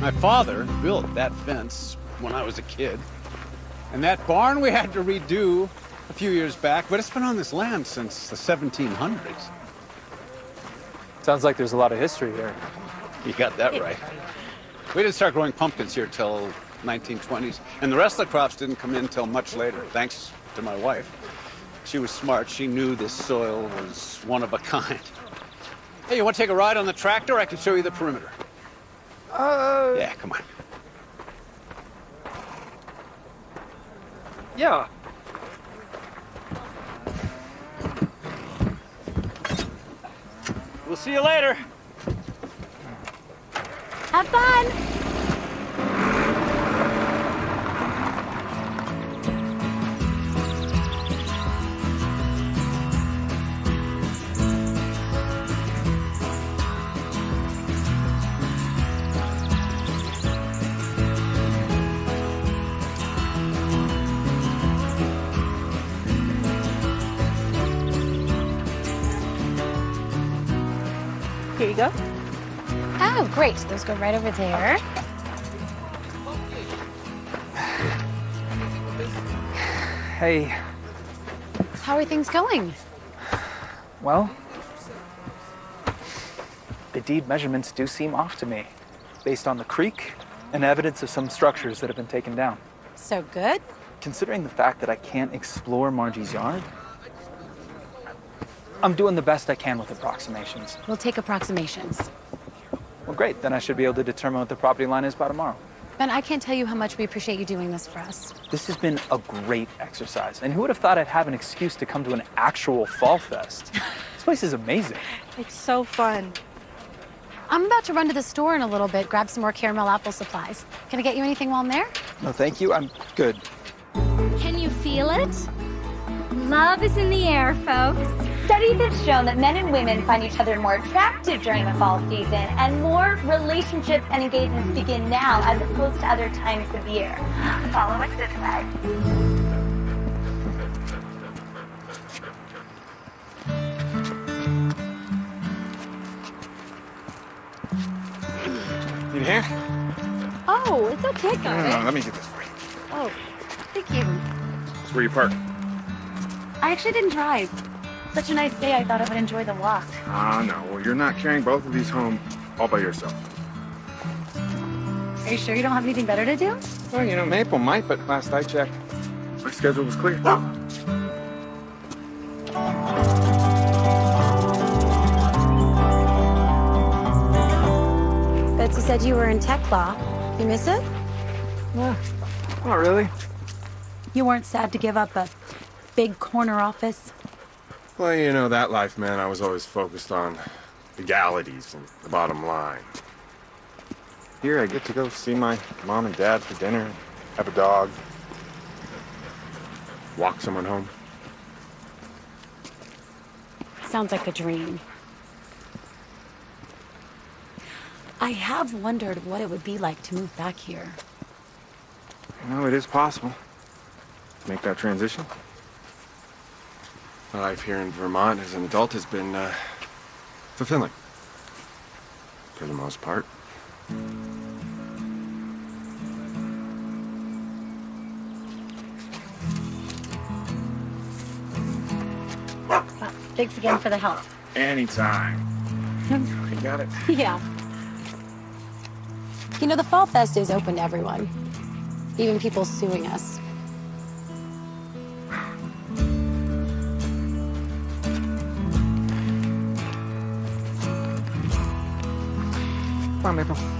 My father built that fence when I was a kid. And that barn we had to redo a few years back, but it's been on this land since the 1700s. Sounds like there's a lot of history here. You got that right. We didn't start growing pumpkins here till 1920s, and the rest of the crops didn't come in till much later, thanks to my wife. She was smart. She knew this soil was one of a kind. Hey, you want to take a ride on the tractor? I can show you the perimeter. Uh, Yeah, come on. Yeah. We'll see you later. Have fun! Great. Those go right over there. Hey, How are things going? Well, the deed measurements do seem off to me, based on the creek and evidence of some structures that have been taken down. So good? Considering the fact that I can't explore Margie's yard, I'm doing the best I can with approximations. We'll take approximations. Well, great. Then I should be able to determine what the property line is by tomorrow. Ben, I can't tell you how much we appreciate you doing this for us. This has been a great exercise. And who would have thought I'd have an excuse to come to an actual fall fest? (laughs) this place is amazing. It's so fun. I'm about to run to the store in a little bit, grab some more caramel apple supplies. Can I get you anything while I'm there? No, thank you. I'm good. Can you feel it? Love is in the air, folks. Studies have shown that men and women find each other more attractive during the fall season, and more relationships and engagements begin now as opposed to other times of year. Follow us this way. Need a? Oh, it's okay, No, no, no, let me get this for you. Oh, thank you. It's where you park. I actually didn't drive. Such a nice day, I thought I would enjoy the walk. Ah, no. Well, you're not carrying both of these home all by yourself. Are you sure you don't have anything better to do? Well, you know, Maple might, but last I checked, my schedule was clear. Betsy said you were in tech law. You miss it? Not really. You weren't sad to give up a big corner office? Well, you know, that life, man, I was always focused on legalities and the bottom line. Here, I get to go see my mom and dad for dinner, have a dog, walk someone home. Sounds like a dream. I have wondered what it would be like to move back here. You know, it is possible make that transition. My life here in Vermont as an adult has been uh, fulfilling. For the most part. Thanks again for the help. Anytime. You (laughs) got it. yeah. You know, the Fall Fest is open to everyone, even people suing us. Come on, Maple.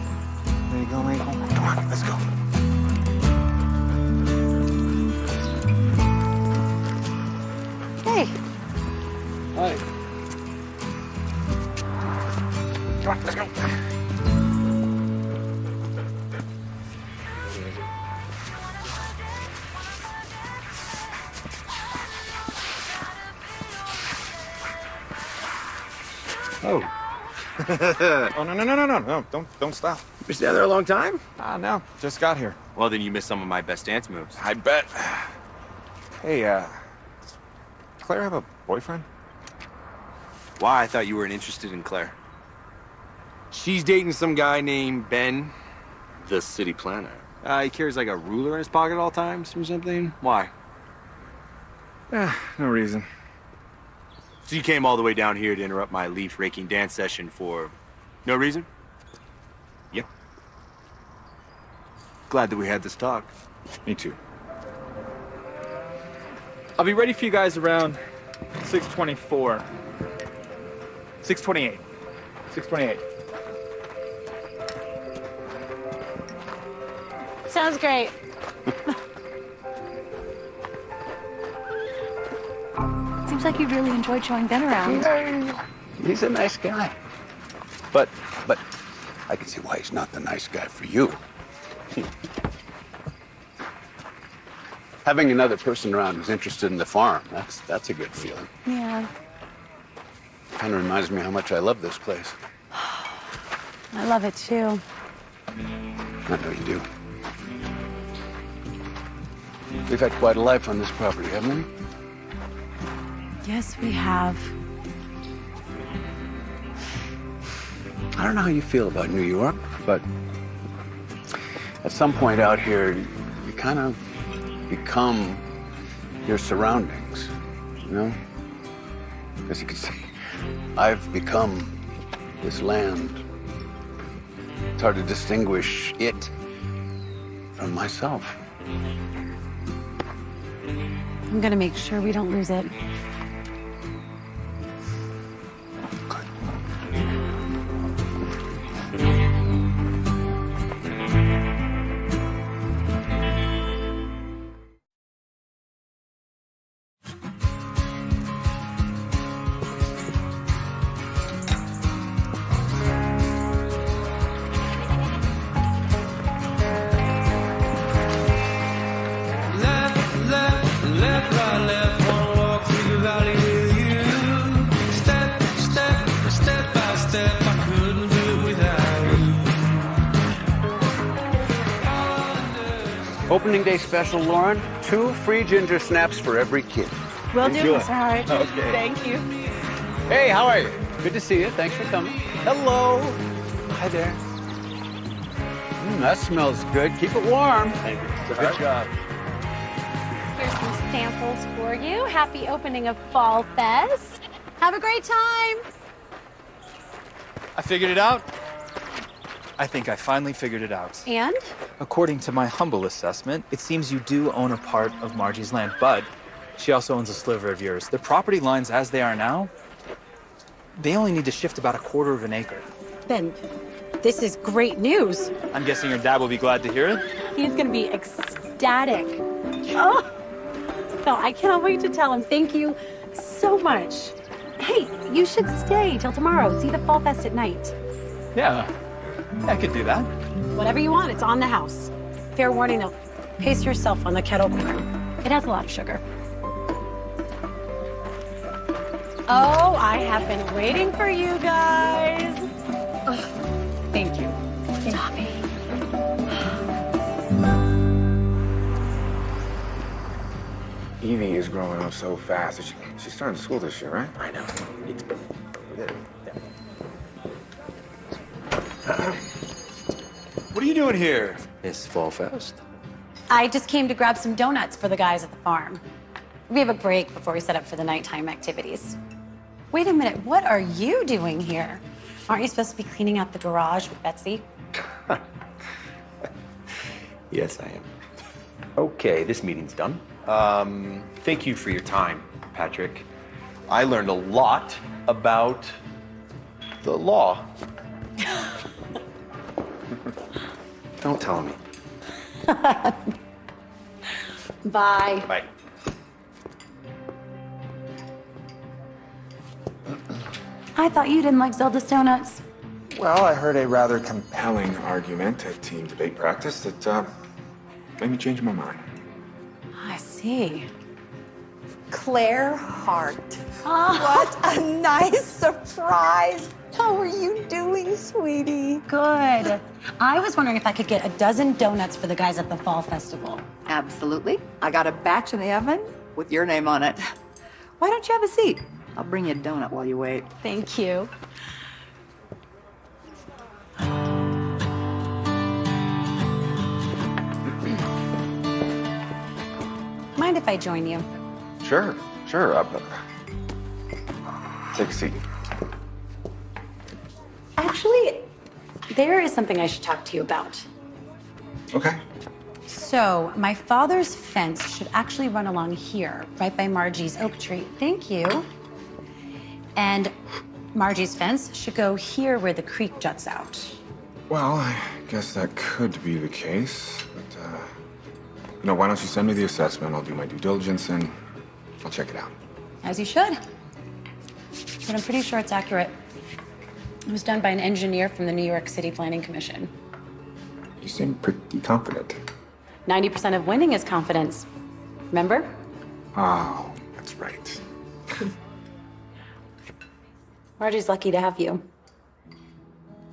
(laughs) oh no no no no no no! Don't don't stop. You Been down there a long time? Ah no, just got here. Well, then you missed some of my best dance moves. I bet. Hey, uh, does Claire have a boyfriend? Why? I thought you weren't interested in Claire. She's dating some guy named Ben, the city planner. Uh, he carries like a ruler in his pocket at all times or something. Why? Eh, no reason. So you came all the way down here to interrupt my leaf raking dance session for no reason? Yep. Glad that we had this talk. Me too. I'll be ready for you guys around 624. 628. 628. sounds great. (laughs) Seems like you really enjoyed showing Ben around. He's a nice guy. But, but, I can see why he's not the nice guy for you. (laughs) Having another person around who's interested in the farm, that's, that's a good feeling. Yeah, Kind of reminds me how much I love this place. (sighs) I love it too. I know you do. We've had quite a life on this property, haven't we? Yes, we have. I don't know how you feel about New York, but at some point out here, you kind of become your surroundings. You know? As you can see, I've become this land. It's hard to distinguish it from myself. I'm gonna make sure we don't lose it. Special, Lauren. Two free ginger snaps for every kid. Will do, Enjoy. Mr. Hart. Okay. Thank you. Hey, how are you? Good to see you. Thanks for coming. Hello. Hi there. Mm, that smells good. Keep it warm. Thank you. Good job. Here's some samples for you. Happy opening of Fall Fest. Have a great time. I figured it out. I think I finally figured it out. And? According to my humble assessment, it seems you do own a part of Margie's land, but she also owns a sliver of yours. The property lines as they are now, they only need to shift about a quarter of an acre. Ben, this is great news. I'm guessing your dad will be glad to hear it. He's gonna be ecstatic. Oh, no, I cannot wait to tell him. Thank you so much. Hey, you should stay till tomorrow. See the Fall Fest at night. Yeah, I could do that. Whatever you want, it's on the house. Fair warning though, pace yourself on the kettle corn. It has a lot of sugar. Oh, I have been waiting for you guys. Ugh, thank you. Tommy. Evie is growing up so fast. She, she's starting school this year, right? I know. It's What are you doing here? It's Fall Fest. I just came to grab some donuts for the guys at the farm. We have a break before we set up for the nighttime activities. Wait a minute, what are you doing here? Aren't you supposed to be cleaning out the garage with Betsy? (laughs) Yes, I am. Okay, this meeting's done. Um, thank you for your time, Patrick. I learned a lot about the law. (laughs) Don't tell me. (laughs) Bye. Bye. I thought you didn't like Zelda's donuts. Well, I heard a rather compelling argument at team debate practice that uh, made me change my mind. I see. Claire Hart. What a nice surprise. How are you doing, sweetie? Good. I was wondering if I could get a dozen donuts for the guys at the fall festival. Absolutely. I got a batch in the oven with your name on it. Why don't you have a seat? I'll bring you a donut while you wait. Thank you. Mind if I join you? Sure, sure. Uh, take a seat. Actually, there is something I should talk to you about. Okay. So, my father's fence should actually run along here, right by Margie's oak tree. Thank you. And Margie's fence should go here where the creek juts out. Well, I guess that could be the case, but, uh, you know, why don't you send me the assessment? I'll do my due diligence and I'll check it out. As you should. But I'm pretty sure it's accurate. It was done by an engineer from the New York City Planning Commission. You seem pretty confident. 90% of winning is confidence. Remember? Oh, that's right. (laughs) Margie's lucky to have you.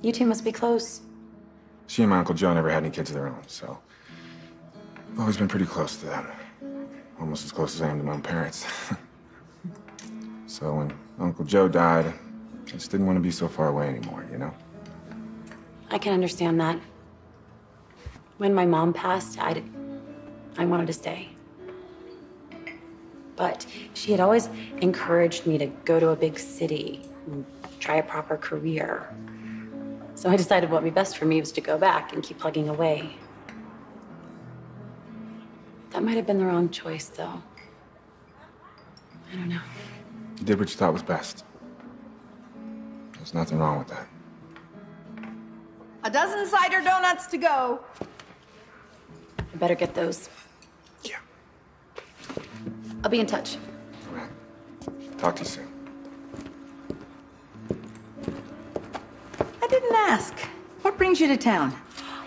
You two must be close. She and my Uncle Joe never had any kids of their own, so I've always been pretty close to them. Almost as close as I am to my own parents. (laughs) so when Uncle Joe died, I just didn't want to be so far away anymore, you know? I can understand that. When my mom passed, I did, I wanted to stay. but she had always encouraged me to go to a big city and try a proper career. So I decided what would be best for me was to go back and keep plugging away. That might have been the wrong choice, though. I don't know. You did what you thought was best. There's nothing wrong with that. A dozen cider donuts to go. I better get those. Yeah. I'll be in touch. All right. Talk to you soon. I didn't ask. What brings you to town?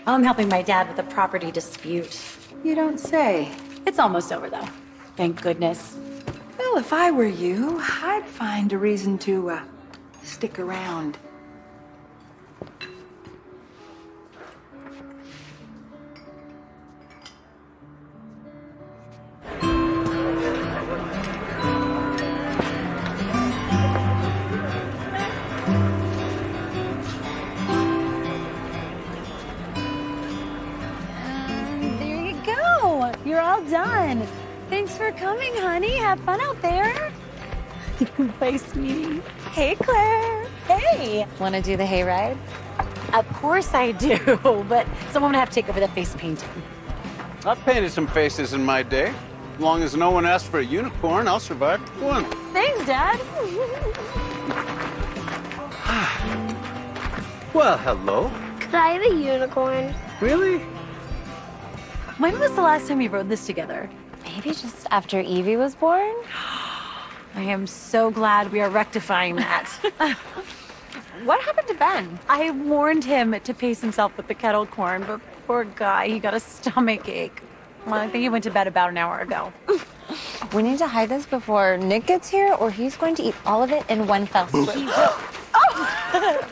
I'm helping my dad with a property dispute. You don't say. It's almost over, though. Thank goodness. Well, if I were you, I'd find a reason to uh, stick around. There you go. You're all done. Thanks for coming, honey. Have fun out there. Bye, sweetie. Hey, Claire. Hey. Want to do the hayride? Of course I do, (laughs) but someone would have to take over the face painting. I've painted some faces in my day. As long as no one asks for a unicorn, I'll survive one. Thanks, Dad. (sighs) Well, hello. Could I have a unicorn? Really? When was the last time we rode this together? Maybe just after Evie was born? (gasps) (gasps) (gasps) I am so glad we are rectifying that. (laughs) What happened to Ben? I warned him to pace himself with the kettle corn, but poor guy, he got a stomach ache. Well, I think he went to bed about an hour ago. We need to hide this before Nick gets here, or he's going to eat all of it in one fell swoop. (gasps) (laughs)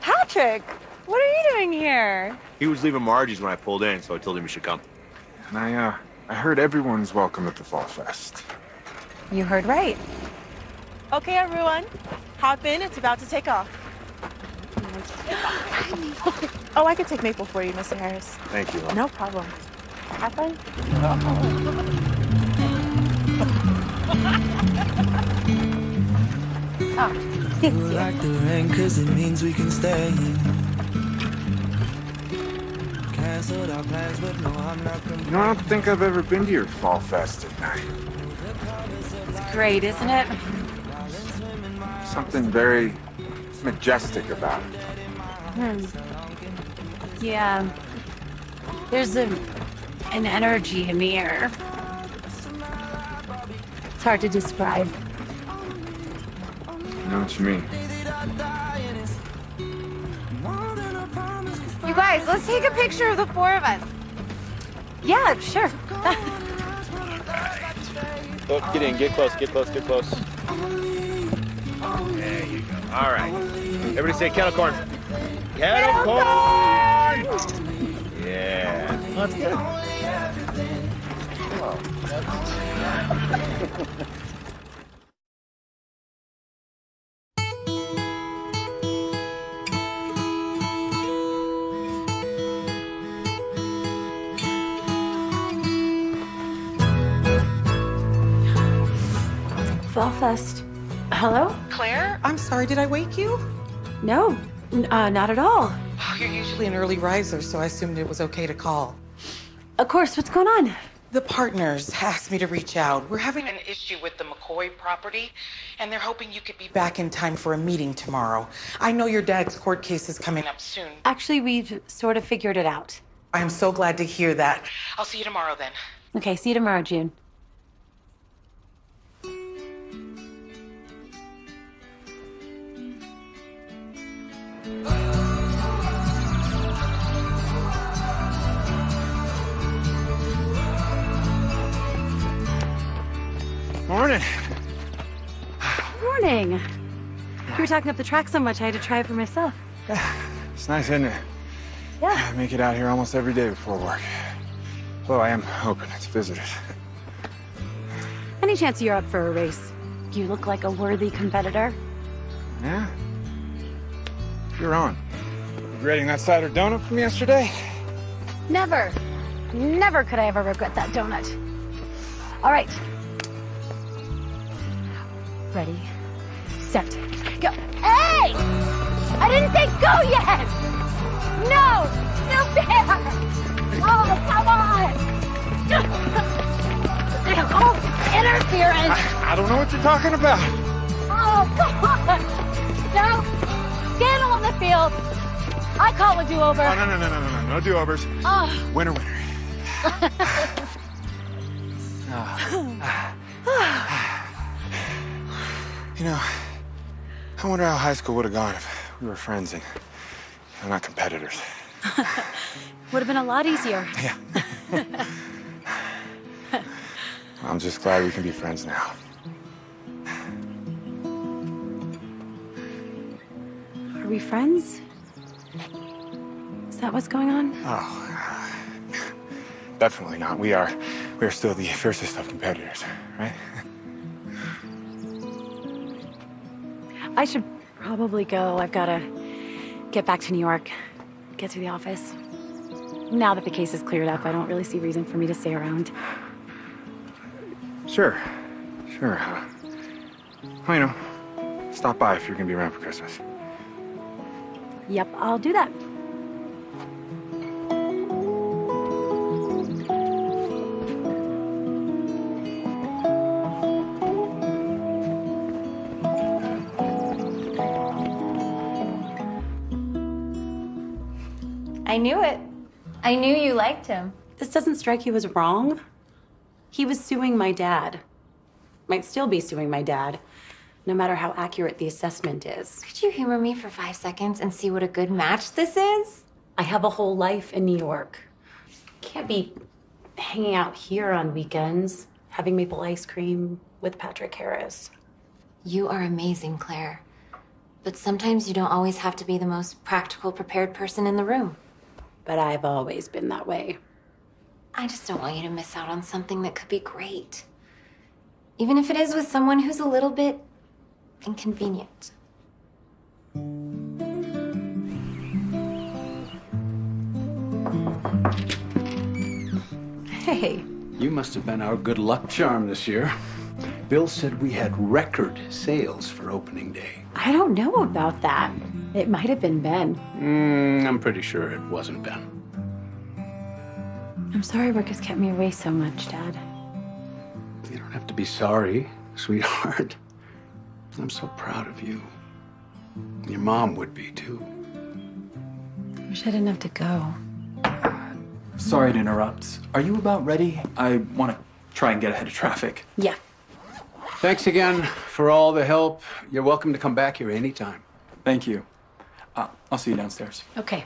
Patrick, what are you doing here? He was leaving Margie's when I pulled in, so I told him he should come. And I, uh, I heard everyone's welcome at the Fall Fest. You heard right. Okay, everyone, hop in. It's about to take off. (laughs) oh, I can take Maple for you, Mr. Harris. Thank you. No problem. Have fun. (laughs) Ah. Oh, We like the rain cause it means we can stay. Cancelled our plans, but no, I'm not You I don't think I've ever been to your Fall Fest at night. Great, isn't it? Something very majestic about it. Hmm. Yeah. There's a, an energy in the air. It's hard to describe. I know what you mean. You guys, let's take a picture of the four of us. Yeah, sure. (laughs) Oh, get in, get close, get close, get close. There you go. All right. Everybody say kettle corn. Kettle corn! Yeah. That's good. Fall (laughs) sorry, did I wake you? No, n- uh, not at all. Oh, you're usually an early riser, so I assumed it was okay to call. Of course, what's going on? The partners asked me to reach out. We're having an issue with the McCoy property, and they're hoping you could be back in time for a meeting tomorrow. I know your dad's court case is coming up soon. Actually, we've sort of figured it out. I am so glad to hear that. I'll see you tomorrow then. Okay, see you tomorrow, June. Morning. Morning. You were talking up the track so much, I had to try it for myself. (sighs) It's nice, isn't it? Yeah. I make it out here almost every day before work. Well, I am hoping it's visitors. Any chance you're up for a race? You look like a worthy competitor. Yeah? You're on. Regretting that cider donut from yesterday? Never, never could I ever regret that donut. All right, Ready, set, go. Hey! I didn't say go yet! No! No fair! Oh, come on! Oh, interference! I don't know what you're talking about. Oh, come on! No! Scandal on the field! I call a do-over. Oh, no, no, no, no, no, no. No do-overs. Oh. Winner, winner. (laughs) Ah. Ah. (sighs) (sighs) (sighs) Ah. You know, I wonder how high school would have gone if we were friends and you know, not competitors. (laughs) Would have been a lot easier. Yeah. (laughs) I'm just glad we can be friends now. Are we friends? Is that what's going on? Oh, uh, definitely not. We are, we are still the fiercest of competitors, right? I should probably go. I've got to get back to New York, get to the office. Now that the case is cleared up, I don't really see reason for me to stay around. Sure, sure. Uh, well, you know, stop by if you're gonna be around for Christmas. Yep, I'll do that. I knew it. I knew you liked him. This doesn't strike you as wrong? He was suing my dad. Might still be suing my dad, no matter how accurate the assessment is. Could you humor me for five seconds and see what a good match this is? I have a whole life in New York. Can't be hanging out here on weekends, having maple ice cream with Patrick Harris. You are amazing, Claire. But sometimes you don't always have to be the most practical, prepared person in the room. But I've always been that way. I just don't want you to miss out on something that could be great. Even if it is with someone who's a little bit inconvenient. Hey, You must have been our good luck charm this year. Bill said we had record sales for opening day. I don't know about that. It might have been Ben. Mm, I'm pretty sure it wasn't Ben. I'm sorry work has kept me away so much, Dad. You don't have to be sorry, sweetheart. I'm so proud of you. Your mom would be too. I wish I didn't have to go. Sorry to interrupt. Are you about ready? I want to try and get ahead of traffic. Yeah. Thanks again for all the help. You're welcome to come back here anytime. Thank you. Uh, I'll see you downstairs. Okay.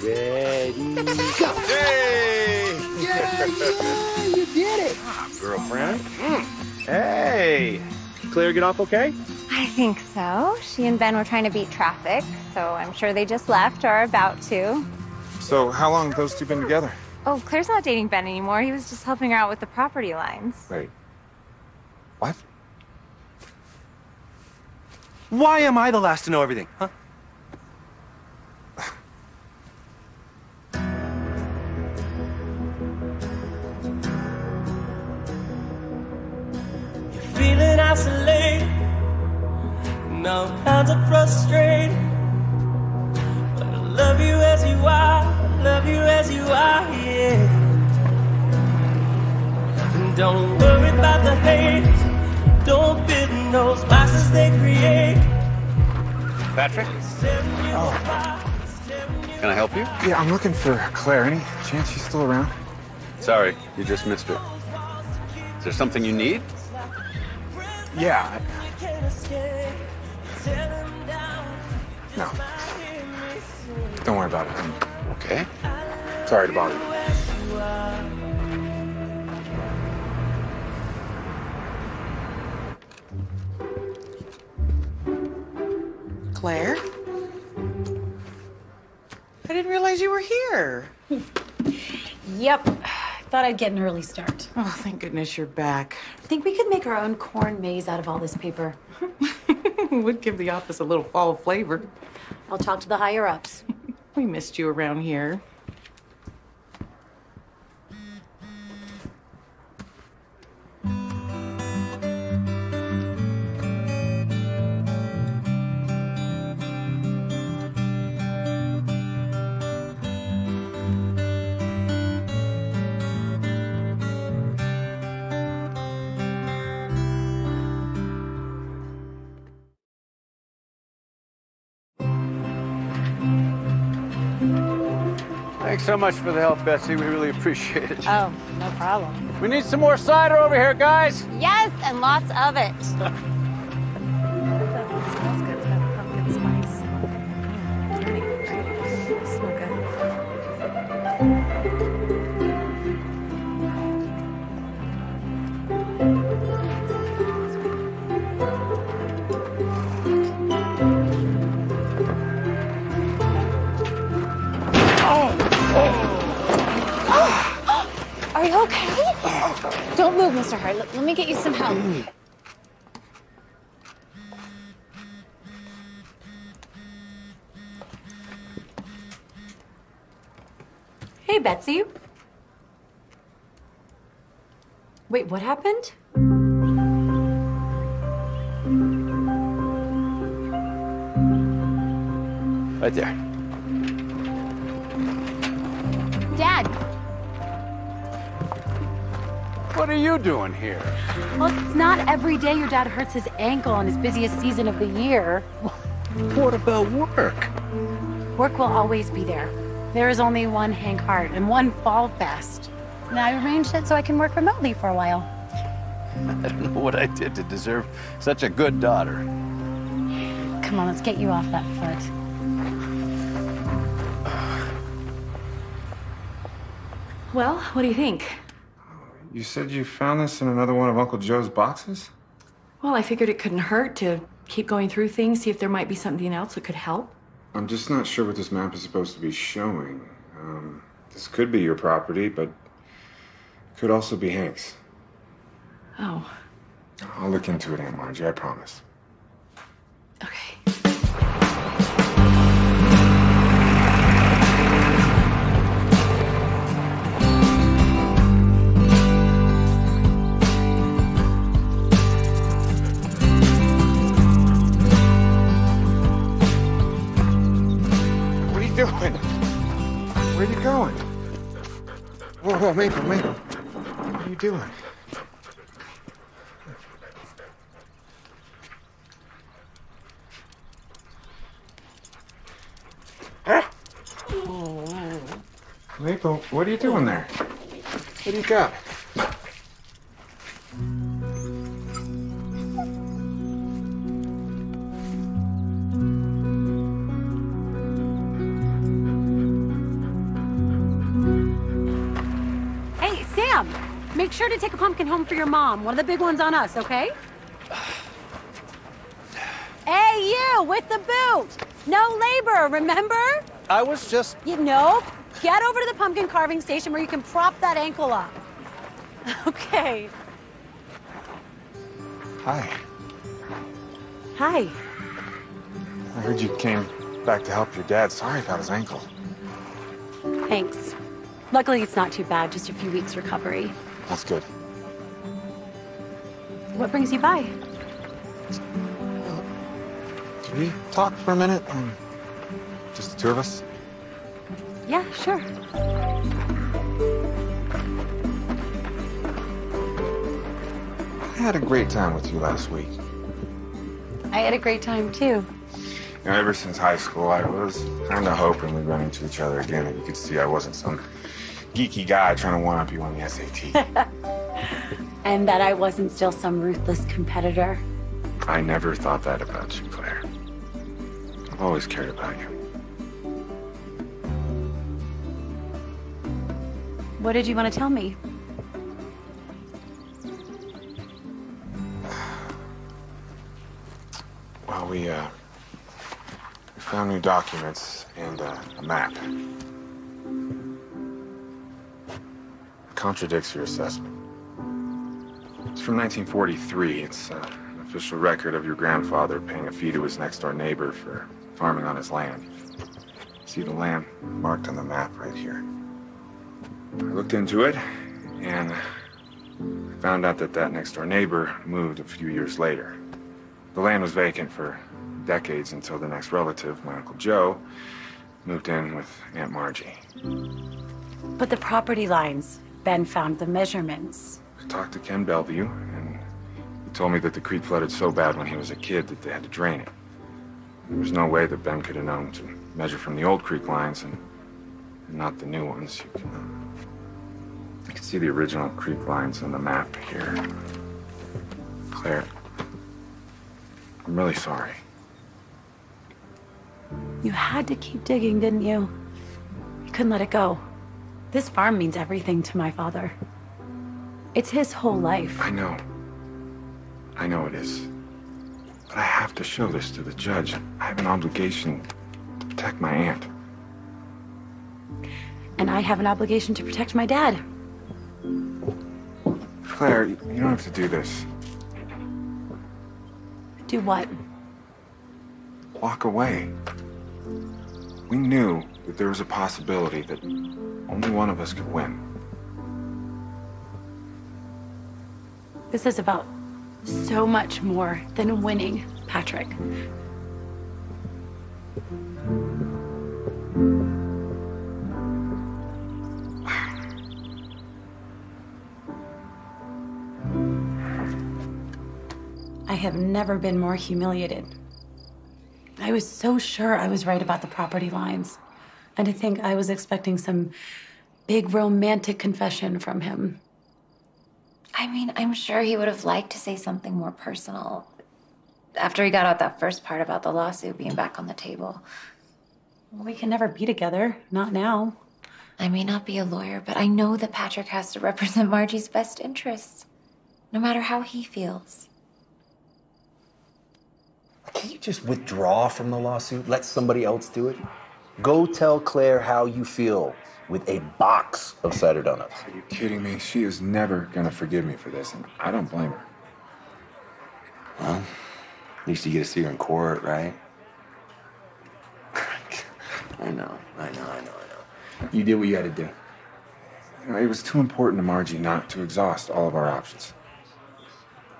Ready, go! Hey! Yeah, yeah, you did it. Girlfriend? Hey! Claire get off okay? I think so. She and Ben were trying to beat traffic, so I'm sure they just left or are about to. So, how long have those two been together? Oh, Claire's not dating Ben anymore. He was just helping her out with the property lines. Wait. What? Why am I the last to know everything, huh? You're feeling isolated, and now kind of frustrated. But I love you as you are, love you as you are, yeah. And don't worry about the hate, don't bid those masses they create. Patrick? Oh, Can I help you? yeah, I'm looking for Claire. Any chance she's still around? Sorry, you just missed her. Is there something you need? Yeah. No. Don't worry about it. Okay. Sorry to bother you. Claire? I didn't realize you were here. Yep. Thought I'd get an early start. Oh, thank goodness you're back. I think we could make our own corn maze out of all this paper. (laughs) Would give the office a little fall flavor. I'll talk to the higher ups. We missed you around here. Thanks so much for the help, Betsy. We really appreciate it. Oh, no problem. We need some more cider over here, guys. Yes, and lots of it. (laughs) move, Let, let me get you some help. Hey, Betsy. Wait, what happened? Right there. Dad, What are you doing here? Well, it's not every day your dad hurts his ankle on his busiest season of the year. What about work? Work will always be there. There is only one Hank Hart and one Fall Fest. And I arranged it so I can work remotely for a while. (laughs) I don't know what I did to deserve such a good daughter. Come on, let's get you off that foot. Well, what do you think? You said you found this in another one of Uncle Joe's boxes? Well, I figured it couldn't hurt to keep going through things, see if there might be something else that could help. I'm just not sure what this map is supposed to be showing. Um, this could be your property, but it could also be Hank's. Oh, I'll look into it, Aunt Margie, I promise. Whoa, whoa, Maple, Maple. What are you doing? Maple, what are you doing there? What do you got? Make sure to take a pumpkin home for your mom. One of the big ones on us, okay? (sighs) hey, you with the boot. No labor, remember? I was just. You know, get over to the pumpkin carving station where you can prop that ankle up. (laughs) Okay. Hi. Hi. I heard you came back to help your dad. Sorry about his ankle. Thanks. Luckily, it's not too bad, just a few weeks recovery. That's good. What brings you by? Can we talk for a minute? Um, just the two of us? Yeah, sure. I had a great time with you last week. I had a great time too. You know, ever since high school, I was kind of hoping we'd run into each other again, and you could see I wasn't some geeky guy trying to one up you on the SAT. (laughs) And that I wasn't still some ruthless competitor. I never thought that about you, Claire. I've always cared about you. What did you want to tell me? Well, we, uh, we found new documents and uh, a map. Contradicts your assessment. It's from 1943. It's uh, an official record of your grandfather paying a fee to his next door neighbor for farming on his land. See the land marked on the map right here. I looked into it and found out that that next door neighbor moved a few years later. The land was vacant for decades until the next relative, my Uncle Joe, moved in with Aunt Margie. But the property lines. Ben found the measurements. I talked to Ken Bellevue, and he told me that the creek flooded so bad when he was a kid that they had to drain it. There was no way that Ben could have known to measure from the old creek lines and and not the new ones. You can, uh, you can see the original creek lines on the map here. Claire, I'm really sorry. You had to keep digging, didn't you? You couldn't let it go. This farm means everything to my father. It's his whole life. I know. I know it is. But I have to show this to the judge. I have an obligation to protect my aunt. And I have an obligation to protect my dad. Claire, you don't have to do this. Do what? Walk away. We knew that there was a possibility that only one of us could win. This is about so much more than winning, Patrick. I have never been more humiliated. I was so sure I was right about the property lines. And to think I was expecting some big romantic confession from him. I mean, I'm sure he would have liked to say something more personal after he got out that first part about the lawsuit being back on the table. We can never be together, not now. I may not be a lawyer, but I know that Patrick has to represent Margie's best interests, no matter how he feels. Can't you just withdraw from the lawsuit? Let somebody else do it? Go tell Claire how you feel with a box of cider donuts. Are you kidding me? She is never gonna forgive me for this, and I don't blame her. Well, at least you get to see her in court, right? (laughs) I know, I know, I know, I know. You did what you had to do. You know, it was too important to Margie not to exhaust all of our options.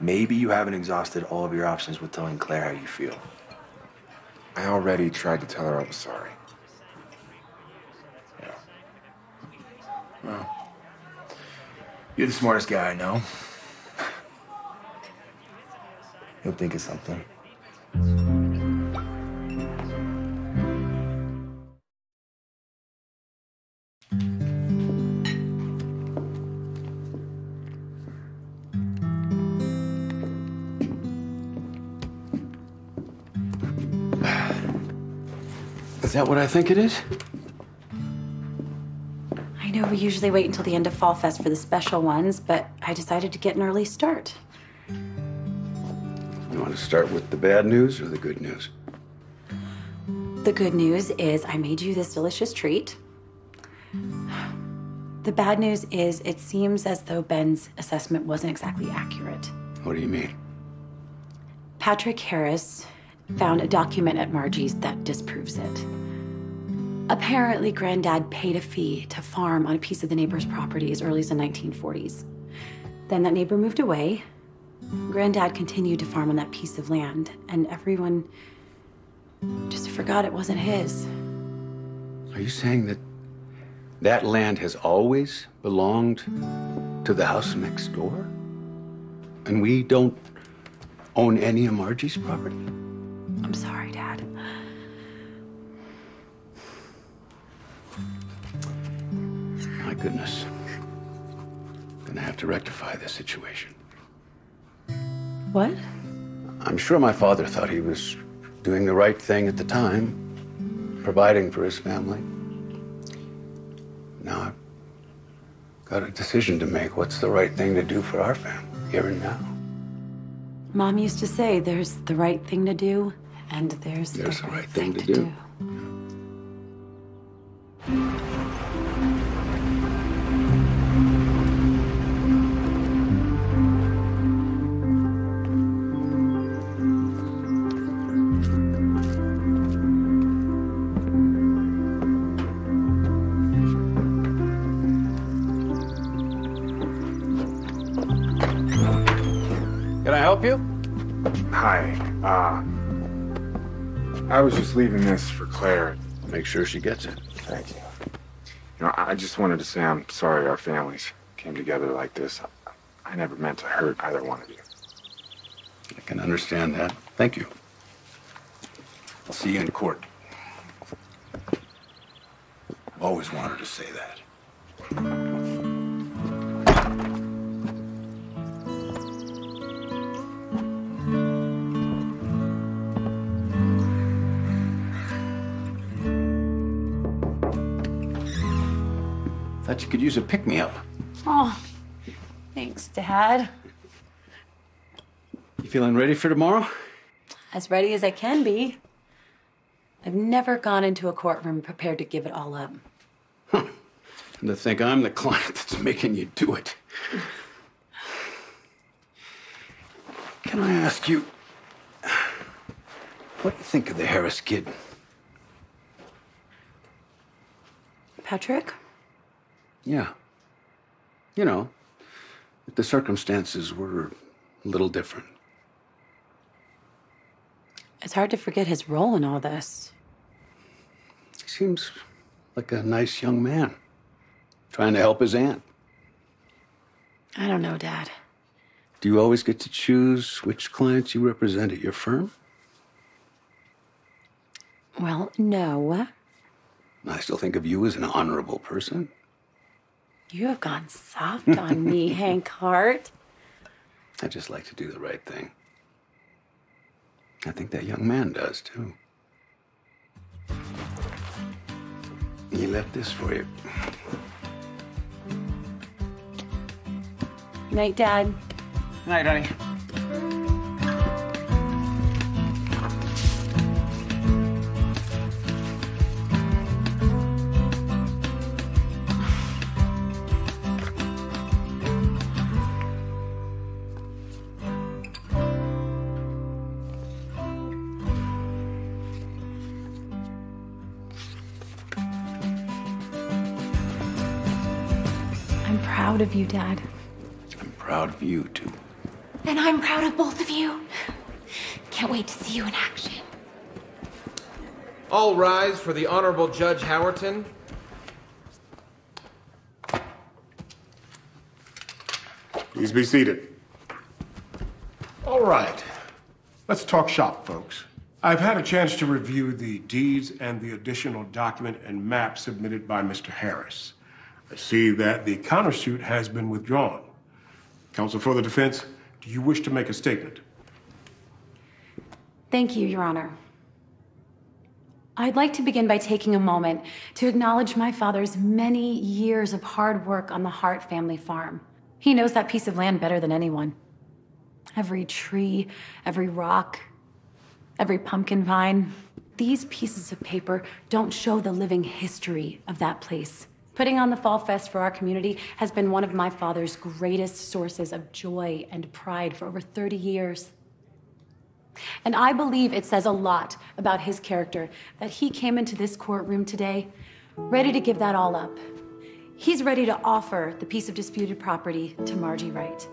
Maybe you haven't exhausted all of your options with telling Claire how you feel. I already tried to tell her I was sorry. Well, you're the smartest guy I know. He'll think of something. Is that what I think it is? We usually wait until the end of Fall Fest for the special ones, but I decided to get an early start. You want to start with the bad news or the good news? The good news is I made you this delicious treat. The bad news is it seems as though Ben's assessment wasn't exactly accurate. What do you mean? Patrick Harris found a document at Margie's that disproves it. Apparently, Granddad paid a fee to farm on a piece of the neighbor's property as early as the 1940s. Then that neighbor moved away. Granddad continued to farm on that piece of land, and everyone just forgot it wasn't his. Are you saying that that land has always belonged to the house next door? And we don't own any of Margie's property? I'm sorry, Dad. Goodness. Gonna have to rectify this situation. What? I'm sure my father thought he was doing the right thing at the time, providing for his family. Now I've got a decision to make. What's the right thing to do for our family, here and now? Mom used to say there's the right thing to do, and there's, There's the right thing to do. Can I was just leaving this for Claire. Make sure she gets it. Thank you. You know, I just wanted to say I'm sorry our families came together like this. I never meant to hurt either one of you. I can understand that. Thank you. I'll see you in court. Oh, Always wanted to say that. You could use a pick me up. Oh, thanks, Dad. You feeling ready for tomorrow? As ready as I can be. I've never gone into a courtroom prepared to give it all up. And to think I'm the client that's making you do it. Can I ask you, what do you think of the Harris kid? Patrick? Yeah. You know, if the circumstances were a little different. It's hard to forget his role in all this. He seems like a nice young man, trying to help his aunt. I don't know, Dad. Do you always get to choose which clients you represent at your firm? Well, no. I still think of you as an honorable person. You have gone soft on me, (laughs) Hank Hart. I just like to do the right thing. I think that young man does, too. He left this for you. Night, Dad. Night, honey. You, Dad. I'm proud of you, too. And I'm proud of both of you. Can't wait to see you in action. All rise for the Honorable Judge Howerton. Please be seated. All right. Let's talk shop, folks. I've had a chance to review the deeds and the additional document and map submitted by Mr. Harris. I see that the countersuit has been withdrawn. Counsel for the defense, do you wish to make a statement? Thank you, Your Honor. I'd like to begin by taking a moment to acknowledge my father's many years of hard work on the Hart family farm. He knows that piece of land better than anyone. Every tree, every rock, every pumpkin vine. These pieces of paper don't show the living history of that place. Putting on the Fall Fest for our community has been one of my father's greatest sources of joy and pride for over 30 years. And I believe it says a lot about his character that he came into this courtroom today ready to give that all up. He's ready to offer the piece of disputed property to Margie Wright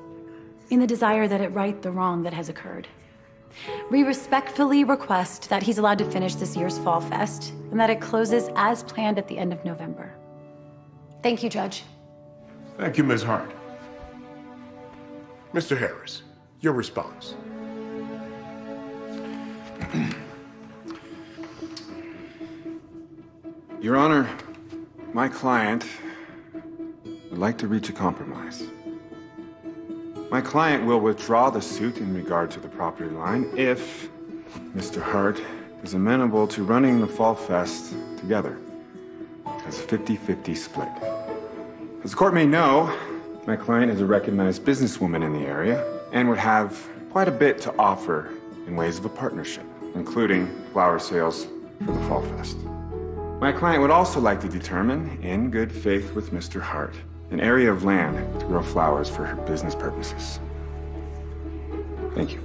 in the desire that it right the wrong that has occurred. We respectfully request that he's allowed to finish this year's Fall Fest and that it closes as planned at the end of November. Thank you, Judge. Thank you, Ms. Hart. Mr. Harris, your response. (clears throat) Your Honor, my client would like to reach a compromise. My client will withdraw the suit in regard to the property line if Mr. Hart is amenable to running the Fall Fest together as a 50 50 split. As the court may know, my client is a recognized businesswoman in the area and would have quite a bit to offer in ways of a partnership, including flower sales for the Fall Fest. My client would also like to determine, in good faith with Mr. Hart, an area of land to grow flowers for her business purposes. Thank you.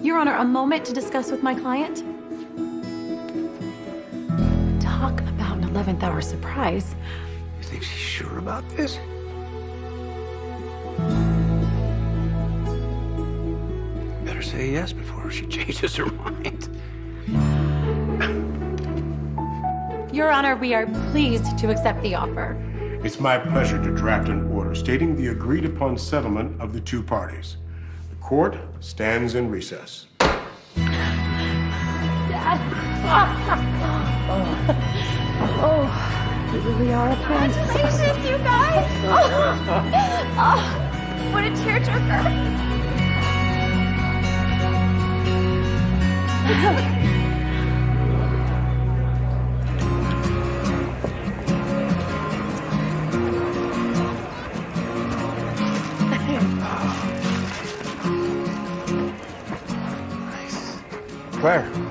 Your Honor, a moment to discuss with my client. About an 11th hour surprise. You think she's sure about this? Better say yes before she (laughs) changes her mind. Your Honor, we are pleased to accept the offer. It's my pleasure to draft an order stating the agreed upon settlement of the two parties. The court stands in recess. Dad. (laughs) Oh, oh, we really are a princess. Congratulations, you guys! Oh, oh, what a tearjerker. Claire.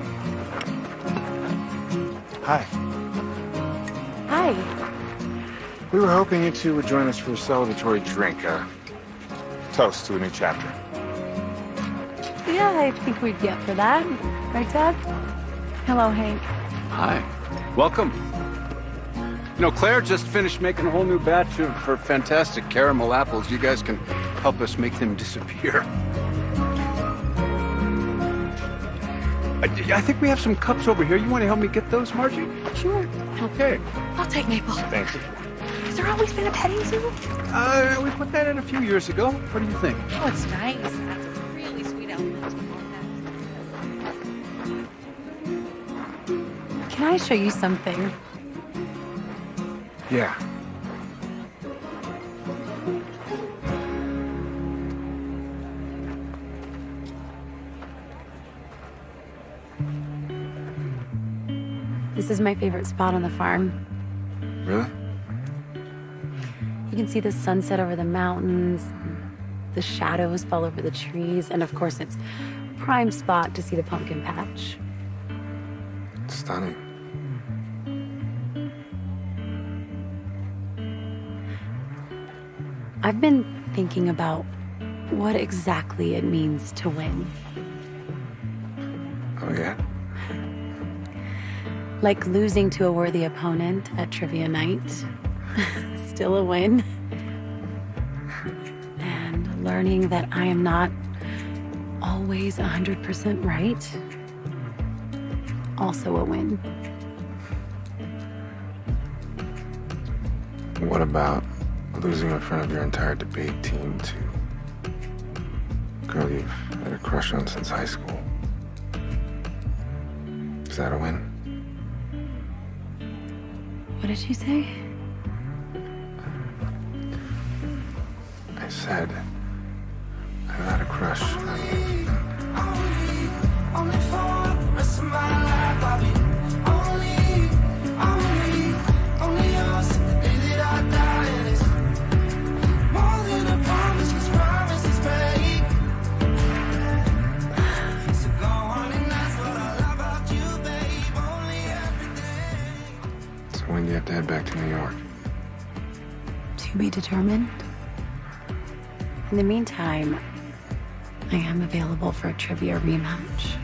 We were hoping you two would join us for a celebratory drink. A toast to a new chapter. Yeah, I think we'd get for that. Right, Dad? Hello, Hank. Hi. Welcome. You know, Claire just finished making a whole new batch of her fantastic caramel apples. You guys can help us make them disappear. I, I think we have some cups over here. You want to help me get those, Margie? Sure. Okay. I'll take Maple. Thanks. Has there always been a petting zoo? Uh, we put that in a few years ago. What do you think? Oh, it's nice. That's a really sweet element. Can I show you something? Yeah. This is my favorite spot on the farm. Really? You can see the sunset over the mountains, the shadows fall over the trees, and of course, it's prime spot to see the pumpkin patch. Stunning. I've been thinking about what exactly it means to win. Oh, yeah? Like losing to a worthy opponent at trivia night. (laughs) Still a win. And learning that I am not always 100% right. Also a win. What about losing in front of your entire debate team to a girl you've had a crush on since high school? Is that a win? What did you say? Said Meantime, I am available for a trivia rematch.